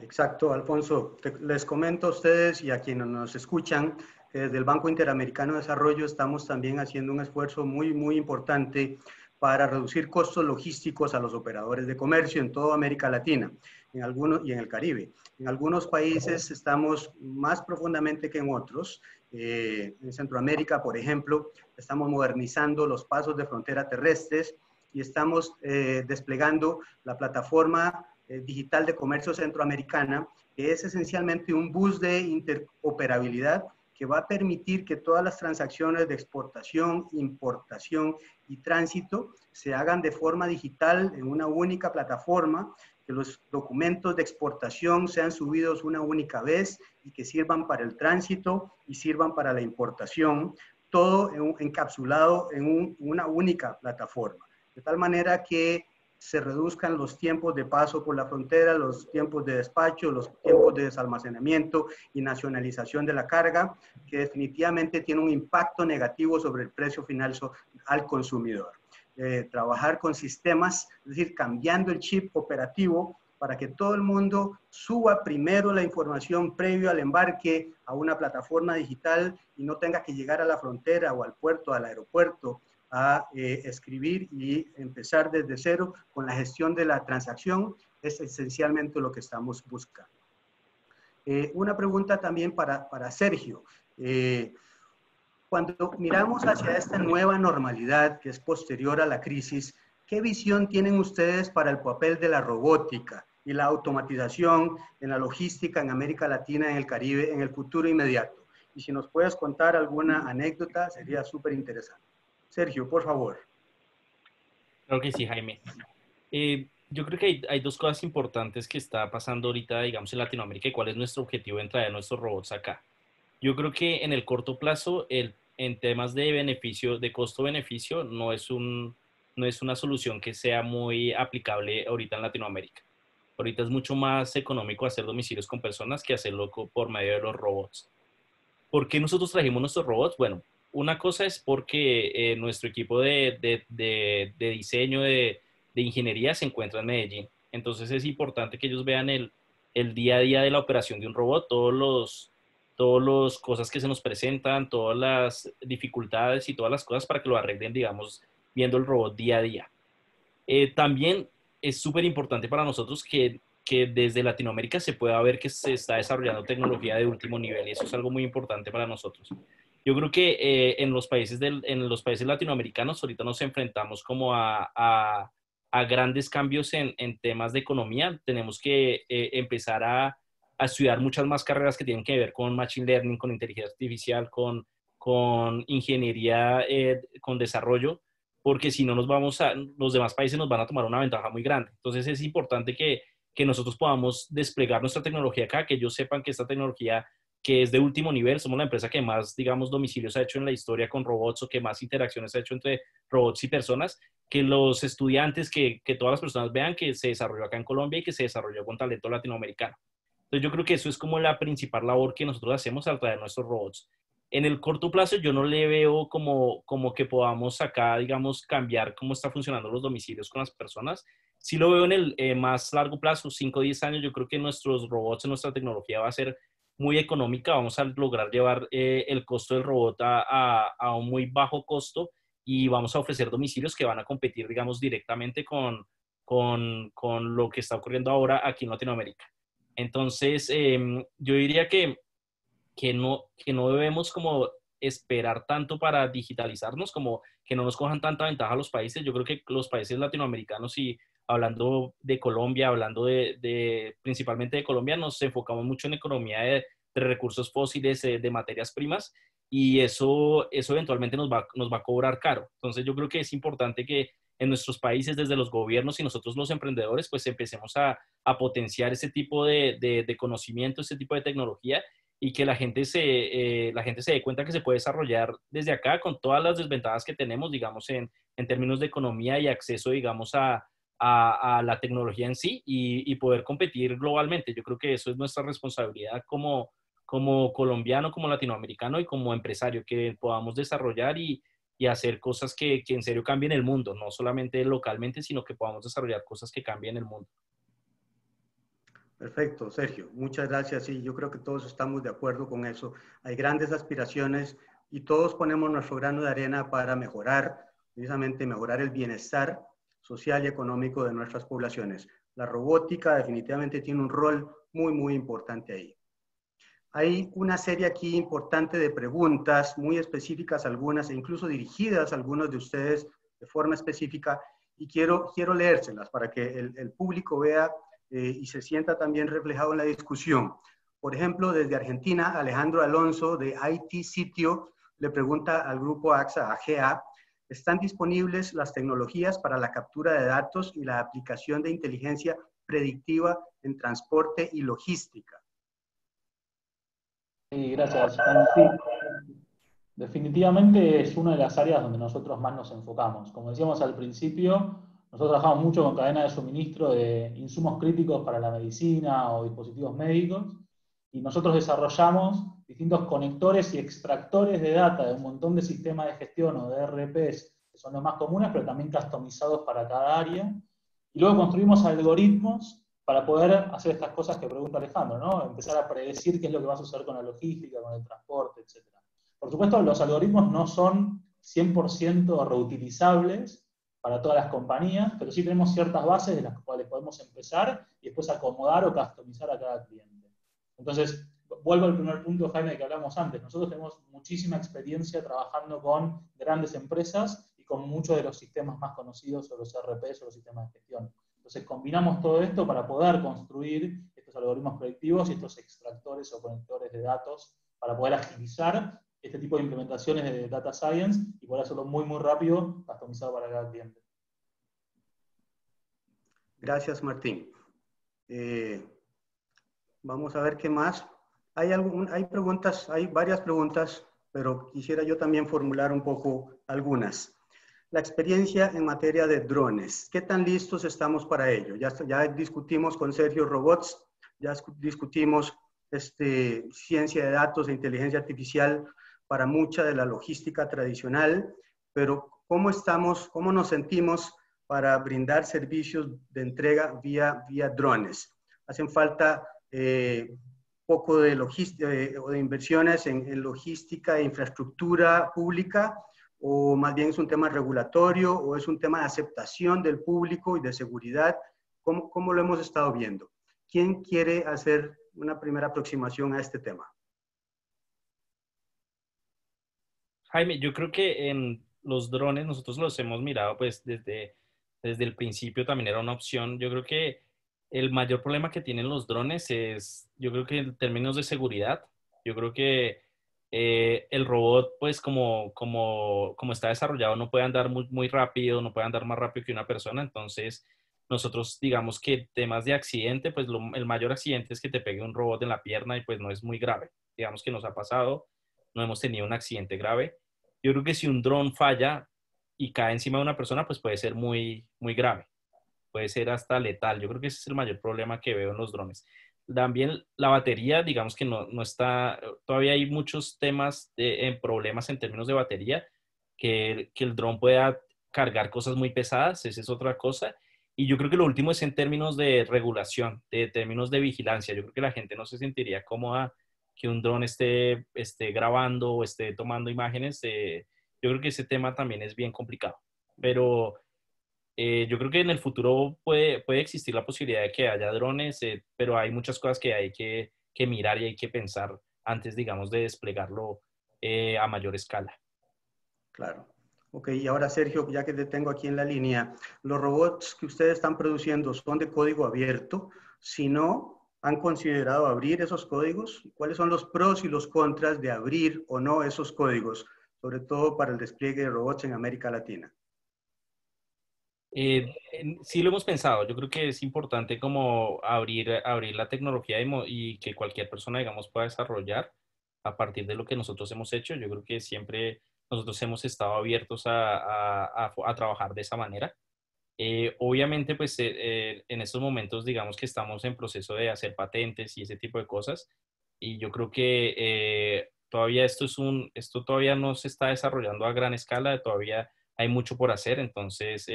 Exacto, Alfonso. les comento a ustedes y a quienes nos escuchan que desde el Banco Interamericano de Desarrollo estamos también haciendo un esfuerzo muy, muy importante para reducir costos logísticos a los operadores de comercio en toda América Latina en algunos, y en el Caribe. En algunos países estamos más profundamente que en otros. Eh, en Centroamérica, por ejemplo, estamos modernizando los pasos de frontera terrestres y estamos eh, desplegando la plataforma eh, digital de comercio centroamericana, que es esencialmente un bus de interoperabilidad que va a permitir que todas las transacciones de exportación, importación y tránsito se hagan de forma digital en una única plataforma que los documentos de exportación sean subidos una única vez y que sirvan para el tránsito y sirvan para la importación, todo encapsulado en una única plataforma. De tal manera que se reduzcan los tiempos de paso por la frontera, los tiempos de despacho, los tiempos de desalmacenamiento y nacionalización de la carga, que definitivamente tiene un impacto negativo sobre el precio final al consumidor. Eh, trabajar con sistemas, es decir, cambiando el chip operativo para que todo el mundo suba primero la información previo al embarque a una plataforma digital y no tenga que llegar a la frontera o al puerto, al aeropuerto, a eh, escribir y empezar desde cero con la gestión de la transacción, es esencialmente lo que estamos buscando. Eh, una pregunta también para, para Sergio. Cuando miramos hacia esta nueva normalidad que es posterior a la crisis, ¿qué visión tienen ustedes para el papel de la robótica y la automatización en la logística en América Latina, en el Caribe, en el futuro inmediato? Y si nos puedes contar alguna anécdota, sería súper interesante. Sergio, por favor. Creo que sí, Jaime. Eh, yo creo que hay, hay, dos cosas importantes que está pasando ahorita, digamos, en Latinoamérica y cuál es nuestro objetivo de traer nuestros robots acá. Yo creo que en el corto plazo, el, en temas de beneficio, de costo-beneficio, no, es un, no es una solución que sea muy aplicable ahorita en Latinoamérica. Ahorita es mucho más económico hacer domicilios con personas que hacerlo por medio de los robots. ¿Por qué nosotros trajimos nuestros robots? Bueno, una cosa es porque eh, nuestro equipo de, de, de, de diseño, de, ingeniería se encuentra en Medellín. Entonces es importante que ellos vean el, el día a día de la operación de un robot, todos los, todas las cosas que se nos presentan, todas las dificultades y todas las cosas para que lo arreglen, digamos, viendo el robot día a día. Eh, también es súper importante para nosotros que, que, desde Latinoamérica se pueda ver que se está desarrollando tecnología de último nivel y eso es algo muy importante para nosotros. Yo creo que eh, en, los países del, en los países latinoamericanos ahorita nos enfrentamos como a, a, a grandes cambios en, en, temas de economía. Tenemos que eh, empezar a, a estudiar muchas más carreras que tienen que ver con Machine Learning, con inteligencia artificial, con, con ingeniería, eh, con desarrollo, porque si no nos vamos a, los demás países nos van a tomar una ventaja muy grande. Entonces es importante que, que nosotros podamos desplegar nuestra tecnología acá, que ellos sepan que esta tecnología que es de último nivel, somos la empresa que más, digamos, domicilios ha hecho en la historia con robots o que más interacciones ha hecho entre robots y personas, que los estudiantes, que, que todas las personas vean que se desarrolló acá en Colombia y que se desarrolló con talento latinoamericano. Entonces yo creo que eso es como la principal labor que nosotros hacemos al traer nuestros robots. En el corto plazo yo no le veo como, como que podamos acá, digamos, cambiar cómo está funcionando los domicilios con las personas. Sí lo veo en el eh, más largo plazo, 5 o 10 años, yo creo que nuestros robots, nuestra tecnología va a ser muy económica, vamos a lograr llevar eh, el costo del robot a, a, un muy bajo costo y vamos a ofrecer domicilios que van a competir, digamos, directamente con, con, con lo que está ocurriendo ahora aquí en Latinoamérica. Entonces, em, yo diría que, que, no, que no debemos como esperar tanto para digitalizarnos, como que no nos cojan tanta ventaja los países. Yo creo que los países latinoamericanos y hablando de Colombia, hablando de, principalmente de Colombia, nos enfocamos mucho en economía de, recursos fósiles, eh, de, materias primas, y eso, eso eventualmente nos va, nos va a cobrar caro. Entonces yo creo que es importante que en nuestros países, desde los gobiernos y nosotros los emprendedores, pues empecemos a, potenciar ese tipo de, de, conocimiento, ese tipo de tecnología y que la gente, se, eh, la gente se dé cuenta que se puede desarrollar desde acá con todas las desventajas que tenemos, digamos, en, en términos de economía y acceso, digamos, a, a, la tecnología en sí y, poder competir globalmente. Yo creo que eso es nuestra responsabilidad como, como colombiano, como latinoamericano y como empresario, que podamos desarrollar y, y hacer cosas que, que, en serio cambien el mundo, no solamente localmente, sino que podamos desarrollar cosas que cambien el mundo. Perfecto, Sergio. Muchas gracias. Sí, yo creo que todos estamos de acuerdo con eso. Hay grandes aspiraciones y todos ponemos nuestro grano de arena para mejorar, precisamente mejorar el bienestar social y económico de nuestras poblaciones. La robótica definitivamente tiene un rol muy, muy importante ahí. Hay una serie aquí importante de preguntas, muy específicas algunas, e incluso dirigidas a algunos de ustedes de forma específica, y quiero, quiero leérselas para que el, público vea eh, y se sienta también reflejado en la discusión. Por ejemplo, desde Argentina, Alejandro Alonso de IT Sitio le pregunta al grupo AXA, AGA, están disponibles las tecnologías para la captura de datos y la aplicación de inteligencia predictiva en transporte y logística. Sí, gracias. Definitivamente es una de las áreas donde nosotros más nos enfocamos. Como decíamos al principio, nosotros trabajamos mucho con cadena de suministro de insumos críticos para la medicina o dispositivos médicos y nosotros desarrollamos distintos conectores y extractores de data de un montón de sistemas de gestión o de RPs, que son los más comunes, pero también customizados para cada área. Y luego construimos algoritmos para poder hacer estas cosas que pregunta Alejandro, ¿no? Empezar a predecir qué es lo que va a suceder con la logística, con el transporte, etc. Por supuesto, los algoritmos no son 100% reutilizables para todas las compañías, pero sí tenemos ciertas bases de las cuales podemos empezar y después acomodar o customizar a cada cliente. Entonces, vuelvo al primer punto, Jaime, que hablamos antes. Nosotros tenemos muchísima experiencia trabajando con grandes empresas y con muchos de los sistemas más conocidos, o los RPs o los sistemas de gestión. Entonces, combinamos todo esto para poder construir estos algoritmos predictivos y estos extractores o conectores de datos para poder agilizar este tipo de implementaciones de data science y poder hacerlo muy, muy rápido, customizado para cada cliente. Gracias, Martín. Eh, vamos a ver qué más. Hay, algún, hay preguntas, hay varias preguntas, pero quisiera yo también formular un poco algunas. La experiencia en materia de drones, ¿qué tan listos estamos para ello? Ya, discutimos con Sergio Robots, ya discutimos este, ciencia de datos e inteligencia artificial para mucha de la logística tradicional, pero ¿cómo estamos, cómo nos sentimos para brindar servicios de entrega vía, vía drones? Hacen falta eh, poco de, logística, eh, o de inversiones en, logística e infraestructura pública, o más bien es un tema regulatorio, o es un tema de aceptación del público y de seguridad. ¿Cómo, cómo lo hemos estado viendo? ¿Quién quiere hacer una primera aproximación a este tema? Jaime, yo creo que en los drones nosotros los hemos mirado pues desde, desde el principio también era una opción. Yo creo que el mayor problema que tienen los drones es, yo creo que en términos de seguridad, yo creo que eh, el robot, pues como, como, como está desarrollado, no puede andar muy, muy rápido, no puede andar más rápido que una persona, entonces nosotros digamos que temas de accidente, pues el mayor accidente es que te pegue un robot en la pierna y pues no es muy grave. Digamos que nos ha pasado, no hemos tenido un accidente grave. Yo creo que si un dron falla y cae encima de una persona, pues puede ser muy, muy grave puede ser hasta letal. Yo creo que ese es el mayor problema que veo en los drones. También la batería, digamos que no, no está, todavía hay muchos temas de, en problemas en términos de batería, que, que el dron pueda cargar cosas muy pesadas, esa es otra cosa. Y yo creo que lo último es en términos de regulación, de términos de vigilancia. Yo creo que la gente no se sentiría cómoda que un dron esté, esté grabando o esté tomando imágenes, eh, yo creo que ese tema también es bien complicado. Pero eh, yo creo que en el futuro puede, puede existir la posibilidad de que haya drones, eh, pero hay muchas cosas que hay que, que, mirar y hay que pensar antes, digamos, de desplegarlo a mayor escala. Claro. Ok, y ahora Sergio, ya que te tengo aquí en la línea, ¿los robots que ustedes están produciendo son de código abierto? Si no, ¿han considerado abrir esos códigos? ¿Cuáles son los pros y los contras de abrir o no esos códigos, sobre todo para el despliegue de robots en América Latina? Eh, sí lo hemos pensado. Yo creo que es importante como abrir, abrir la tecnología y, y, que cualquier persona, digamos, pueda desarrollar a partir de lo que nosotros hemos hecho. Yo creo que siempre nosotros hemos estado abiertos a, trabajar de esa manera. Eh, obviamente, pues eh, eh, en estos momentos, digamos que estamos en proceso de hacer patentes y ese tipo de cosas. Y yo creo que todavía esto es un, esto todavía no se está desarrollando a gran escala, todavía hay mucho por hacer. Entonces,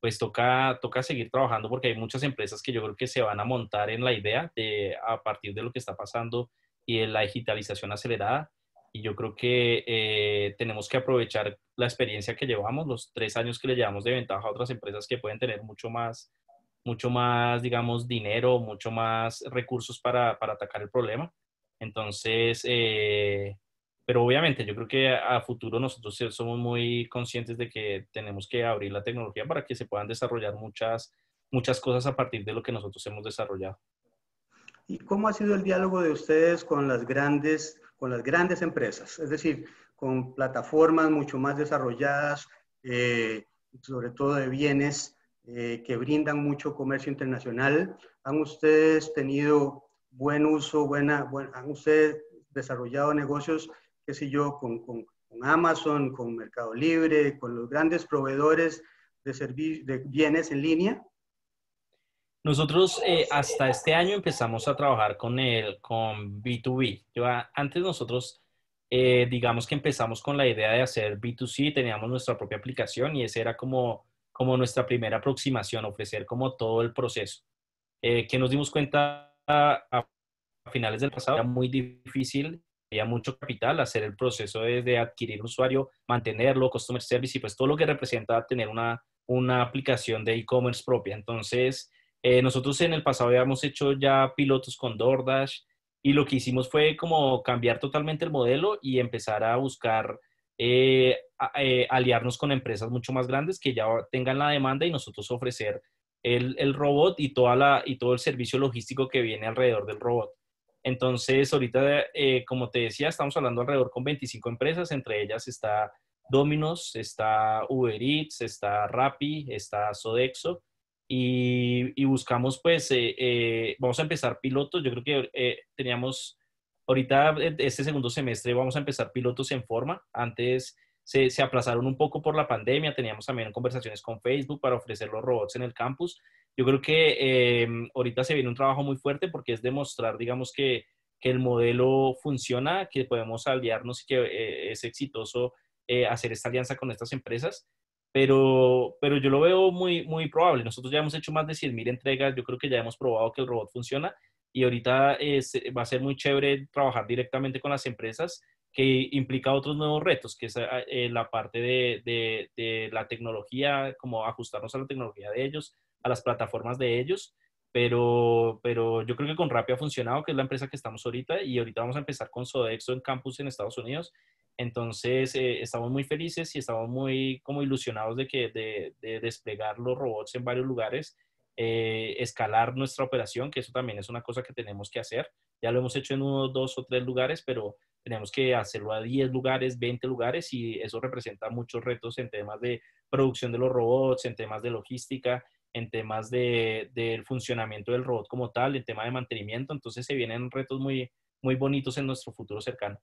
pues toca, toca seguir trabajando porque hay muchas empresas que yo creo que se van a montar en la idea de, a partir de lo que está pasando y de la digitalización acelerada, y yo creo que eh, tenemos que aprovechar la experiencia que llevamos, los tres años que le llevamos de ventaja a otras empresas que pueden tener mucho más, mucho más, digamos, dinero, mucho más recursos para, para atacar el problema. Entonces, eh, pero obviamente yo creo que a, futuro nosotros somos muy conscientes de que tenemos que abrir la tecnología para que se puedan desarrollar muchas, muchas cosas a partir de lo que nosotros hemos desarrollado. ¿Y cómo ha sido el diálogo de ustedes con las grandes con las grandes empresas, es decir, con plataformas mucho más desarrolladas, eh, sobre todo de bienes eh, que brindan mucho comercio internacional. ¿Han ustedes tenido buen uso, buena, han ustedes desarrollado negocios, qué sé yo, con, con, Amazon, con Mercado Libre, con los grandes proveedores de, de bienes en línea? Nosotros eh, hasta este año empezamos a trabajar con el con B2B. Yo, antes nosotros, eh, digamos que empezamos con la idea de hacer B2C, teníamos nuestra propia aplicación y esa era como, como nuestra primera aproximación, ofrecer como todo el proceso. Eh, que nos dimos cuenta a, finales del pasado, era muy difícil, mucho capital, hacer el proceso desde adquirir usuario, mantenerlo, customer service y pues todo lo que representa tener una, una aplicación de e-commerce propia. Entonces, eh, nosotros en el pasado habíamos hecho ya pilotos con DoorDash y lo que hicimos fue como cambiar totalmente el modelo y empezar a buscar eh, eh, aliarnos con empresas mucho más grandes que ya tengan la demanda y nosotros ofrecer el, el robot y, toda la, y todo el servicio logístico que viene alrededor del robot. Entonces, ahorita, como te decía, estamos hablando alrededor con 25 empresas, entre ellas está Domino's, está Uber Eats, está Rappi, está Sodexo y, buscamos, pues, eh, eh, vamos a empezar pilotos. Yo creo que eh, teníamos, ahorita, este segundo semestre, vamos a empezar pilotos en forma. Antes se, se, aplazaron un poco por la pandemia, teníamos también conversaciones con Facebook para ofrecer los robots en el campus. Yo creo que ahorita se viene un trabajo muy fuerte porque es demostrar, digamos, que, que el modelo funciona, que podemos aliarnos y que es exitoso hacer esta alianza con estas empresas. Pero, pero yo lo veo muy, muy probable. Nosotros ya hemos hecho más de 100.000 entregas, yo creo que ya hemos probado que el robot funciona. Y ahorita va a ser muy chévere trabajar directamente con las empresas que implica otros nuevos retos, que es eh, la parte de, de, de, la tecnología, como ajustarnos a la tecnología de ellos, a las plataformas de ellos, pero, pero yo creo que con Rappi ha funcionado, que es la empresa que estamos ahorita, y ahorita vamos a empezar con Sodexo en campus en Estados Unidos, entonces, eh, estamos muy felices y estamos muy como ilusionados de, que, de, desplegar los robots en varios lugares, eh, escalar nuestra operación, que eso también es una cosa que tenemos que hacer. Ya lo hemos hecho en uno, dos o tres lugares, pero tenemos que hacerlo a 10 lugares, 20 lugares y eso representa muchos retos en temas de producción de los robots, en temas de logística, en temas de, del funcionamiento del robot como tal, en tema de mantenimiento. Entonces se vienen retos muy, muy bonitos en nuestro futuro cercano.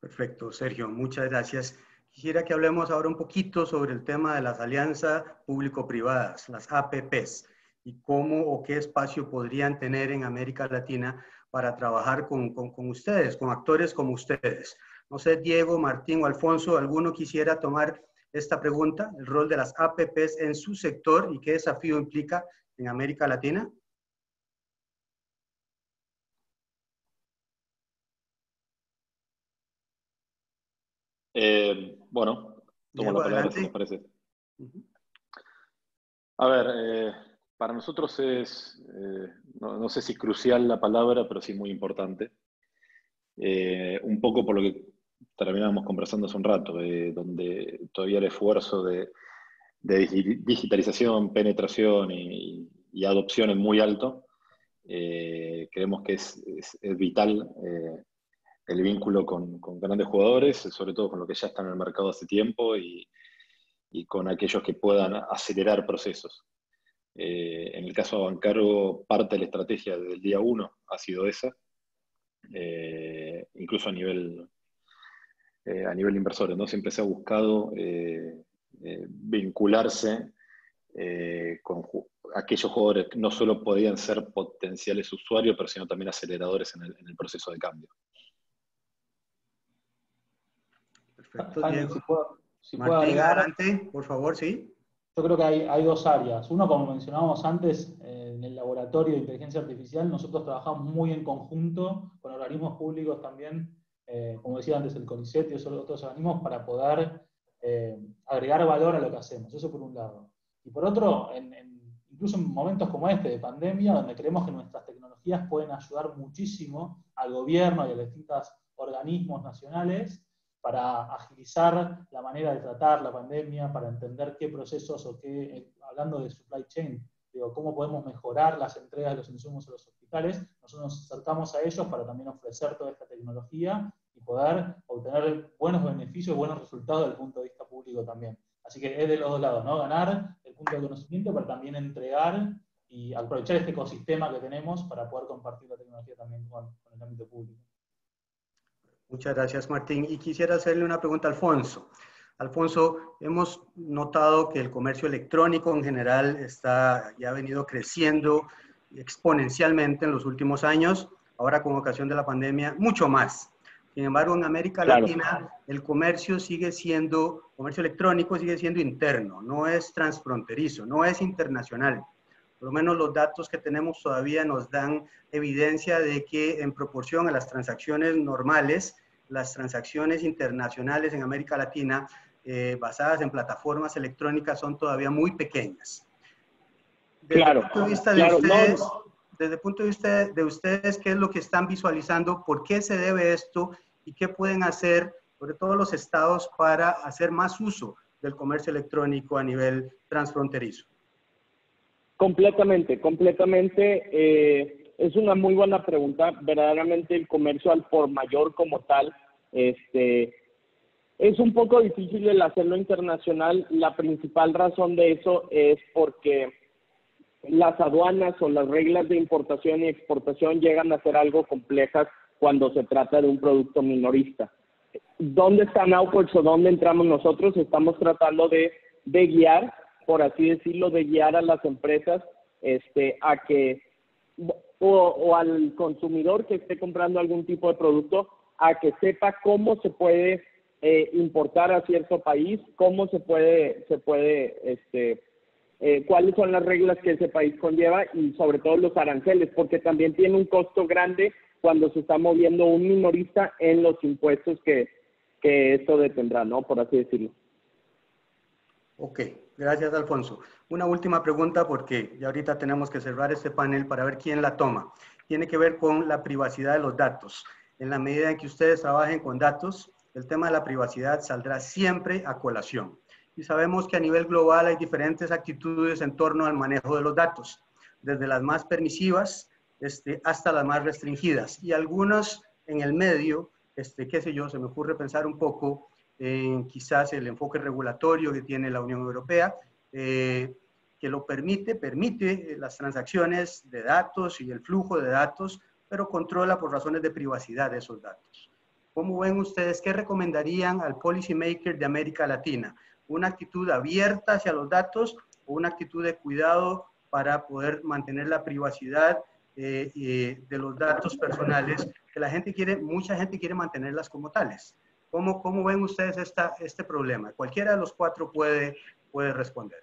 Perfecto, Sergio, muchas gracias. Quisiera que hablemos ahora un poquito sobre el tema de las alianzas público-privadas, las APPs, y cómo o qué espacio podrían tener en América Latina para trabajar con, con, ustedes, con actores como ustedes. No sé, Diego, Martín o Alfonso, ¿alguno quisiera tomar esta pregunta, el rol de las APPs en su sector y qué desafío implica en América Latina? Eh, bueno, tomo la palabra si nos parece. A ver, eh, para nosotros es, eh, no, no, sé si crucial la palabra, pero sí muy importante. un poco por lo que terminábamos conversando hace un rato, donde todavía el esfuerzo de, digitalización, penetración y, adopción es muy alto. creemos que es, vital el vínculo con, grandes jugadores, sobre todo con los que ya están en el mercado hace tiempo y, con aquellos que puedan acelerar procesos. Eh, en el caso de Bancaro, parte de la estrategia del día uno ha sido esa, eh, incluso a nivel, eh, a nivel inversores, ¿no? Siempre se ha buscado vincularse con aquellos jugadores que no solo podían ser potenciales usuarios, pero sino también aceleradores en el proceso de cambio. Perfecto, Si puedo, adelante, por favor, sí. Yo creo que hay, dos áreas. Uno, como mencionábamos antes, eh, en el laboratorio de inteligencia artificial, nosotros trabajamos muy en conjunto con organismos públicos también, eh, como decía antes el CONICET y otros organismos, para poder eh, agregar valor a lo que hacemos. Eso por un lado. Y por otro, incluso en momentos como este de pandemia, donde creemos que nuestras tecnologías pueden ayudar muchísimo al gobierno y a distintos organismos nacionales para agilizar la manera de tratar la pandemia, para entender qué procesos o qué, eh, hablando de supply chain, digo, cómo podemos mejorar las entregas de los insumos a los hospitales, nosotros nos acercamos a ellos para también ofrecer toda esta tecnología y poder obtener buenos beneficios, buenos resultados desde el punto de vista público también. Así que es de los dos lados, ¿no? Ganar el punto de conocimiento, pero también entregar y aprovechar este ecosistema que tenemos para poder compartir la tecnología también con el ámbito público. Muchas gracias, Martín. Y quisiera hacerle una pregunta a Alfonso. Alfonso, hemos notado que el comercio electrónico en general está, ya ha venido creciendo exponencialmente en los últimos años, ahora con ocasión de la pandemia, mucho más. Sin embargo, en América Latina el comercio sigue siendo, comercio electrónico sigue siendo interno, no es transfronterizo, no es internacional. Por lo menos los datos que tenemos todavía nos dan evidencia de que en proporción a las transacciones normales, las transacciones internacionales en América Latina eh, basadas en plataformas electrónicas son todavía muy pequeñas. Desde el punto de vista de ustedes, desde el punto de vista de ustedes, ¿qué es lo que están visualizando? ¿Por qué se debe esto? ¿Y qué pueden hacer, sobre todo los estados, para hacer más uso del comercio electrónico a nivel transfronterizo? Completamente, completamente. Eh, es una muy buena pregunta. Verdaderamente el comercio al por mayor como tal, este, es un poco difícil el hacerlo internacional. La principal razón de eso es porque las aduanas o las reglas de importación y exportación llegan a ser algo complejas cuando se trata de un producto minorista. ¿Dónde están Outports o dónde entramos nosotros? Estamos tratando de, de guiar por así decirlo, de guiar a las empresas este, a que, o, al consumidor que esté comprando algún tipo de producto, a que sepa cómo se puede eh, importar a cierto país, cómo se puede, se puede, este, eh, cuáles son las reglas que ese país conlleva y sobre todo los aranceles, porque también tiene un costo grande cuando se está moviendo un minorista en los impuestos que, que esto detendrá, ¿no? Por así decirlo. Ok, gracias Alfonso. Una última pregunta porque ya ahorita tenemos que cerrar este panel para ver quién la toma. Tiene que ver con la privacidad de los datos. En la medida en que ustedes trabajen con datos, el tema de la privacidad saldrá siempre a colación. Y sabemos que a nivel global hay diferentes actitudes en torno al manejo de los datos, desde las más permisivas este, hasta las más restringidas. Y algunos en el medio, este, qué sé yo, se me ocurre pensar un poco en quizás el enfoque regulatorio que tiene la Unión Europea, eh, que lo permite, permite las transacciones de datos y el flujo de datos, pero controla por razones de privacidad esos datos. ¿Cómo ven ustedes? ¿Qué recomendarían al policymaker de América Latina? ¿Una actitud abierta hacia los datos o una actitud de cuidado para poder mantener la privacidad eh, de los datos personales que la gente quiere, mucha gente quiere mantenerlas como tales? ¿Cómo, cómo ven ustedes esta, este problema? Cualquiera de los cuatro puede, puede responder.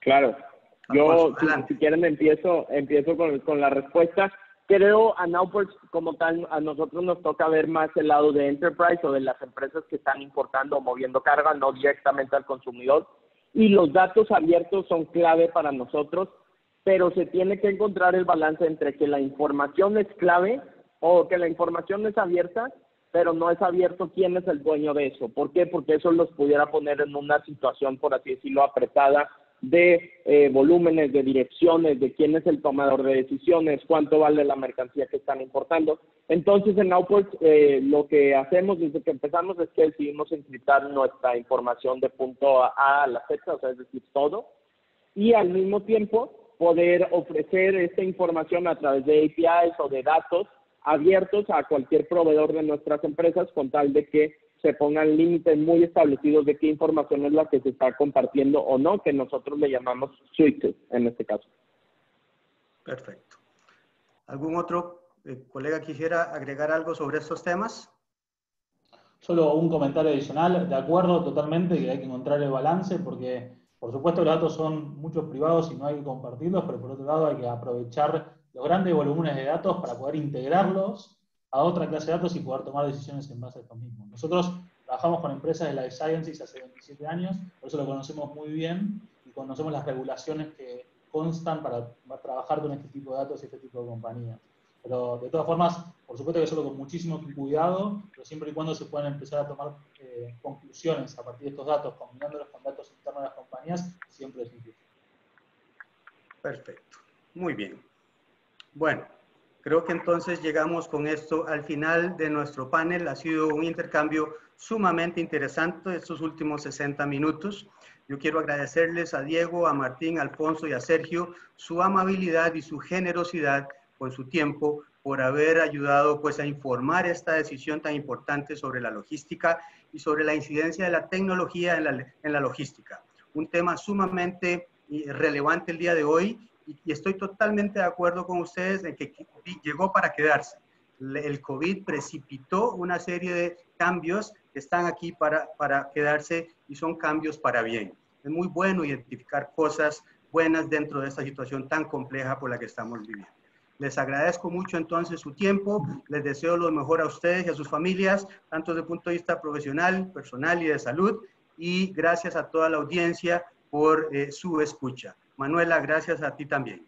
Claro. Yo, si, quieren, empiezo, empiezo con, con la respuesta. Creo a Nowports como tal, a nosotros nos toca ver más el lado de enterprise o de las empresas que están importando o moviendo carga, no directamente al consumidor. Y los datos abiertos son clave para nosotros, pero se tiene que encontrar el balance entre que la información es clave o que la información es abierta, pero no es abierto quién es el dueño de eso. ¿Por qué? Porque eso los pudiera poner en una situación, por así decirlo, apretada de eh, volúmenes, de direcciones, de quién es el tomador de decisiones, cuánto vale la mercancía que están importando. Entonces, en Outports, eh, lo que hacemos desde que empezamos es que decidimos encriptar nuestra información de punto A a la Z, o sea, es decir, todo, y al mismo tiempo poder ofrecer esta información a través de APIs o de datos abiertos a cualquier proveedor de nuestras empresas con tal de que se pongan límites muy establecidos de qué información es la que se está compartiendo o no, que nosotros le llamamos switches en este caso. Perfecto. ¿Algún otro eh, colega quisiera agregar algo sobre estos temas? Solo un comentario adicional. De acuerdo totalmente que hay que encontrar el balance porque, por supuesto, los datos son muchos privados y no hay que compartirlos, pero por otro lado hay que aprovechar los grandes volúmenes de datos para poder integrarlos a otra clase de datos y poder tomar decisiones en base a estos mismos. Nosotros trabajamos con empresas de Life Sciences hace 27 años, por eso lo conocemos muy bien y conocemos las regulaciones que constan para, trabajar con este tipo de datos y este tipo de compañías. Pero de todas formas, por supuesto que solo con muchísimo cuidado, pero siempre y cuando se puedan empezar a tomar eh, conclusiones a partir de estos datos, combinándolos con datos internos de las compañías, siempre es útil. Perfecto. Muy bien. Bueno, Creo que entonces llegamos con esto al final de nuestro panel. Ha sido un intercambio sumamente interesante estos últimos 60 minutos. Yo quiero agradecerles a Diego, a Martín, a Alfonso y a Sergio su amabilidad y su generosidad con su tiempo por haber ayudado pues a informar esta decisión tan importante sobre la logística y sobre la incidencia de la tecnología en la, en la logística. Un tema sumamente relevante el día de hoy y, estoy totalmente de acuerdo con ustedes en que llegó para quedarse. El COVID precipitó una serie de cambios que están aquí para, para quedarse y son cambios para bien. Es muy bueno identificar cosas buenas dentro de esta situación tan compleja por la que estamos viviendo. Les agradezco mucho entonces su tiempo, les deseo lo mejor a ustedes y a sus familias, tanto desde el punto de vista profesional, personal y de salud, y gracias a toda la audiencia por eh, su escucha. Manuela, gracias a ti también.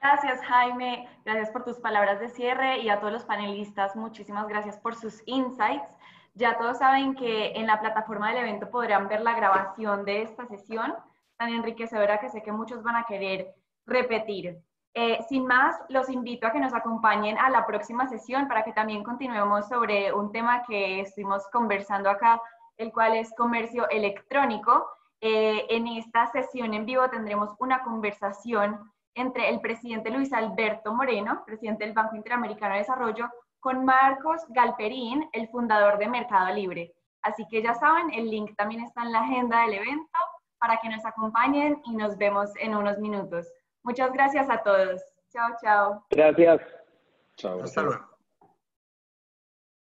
Gracias, Jaime. Gracias por tus palabras de cierre y a todos los panelistas, muchísimas gracias por sus insights. Ya todos saben que en la plataforma del evento podrán ver la grabación de esta sesión tan enriquecedora que sé que muchos van a querer repetir. Eh, sin más, los invito a que nos acompañen a la próxima sesión para que también continuemos sobre un tema que estuvimos conversando acá, el cual es comercio electrónico. Eh, en esta sesión en vivo tendremos una conversación entre el presidente Luis Alberto Moreno, presidente del Banco Interamericano de Desarrollo, con Marcos Galperín, el fundador de Mercado Libre. Así que ya saben, el link también está en la agenda del evento para que nos acompañen y nos vemos en unos minutos. Muchas gracias a todos. Chao, chao. Gracias. Chao. Hasta luego.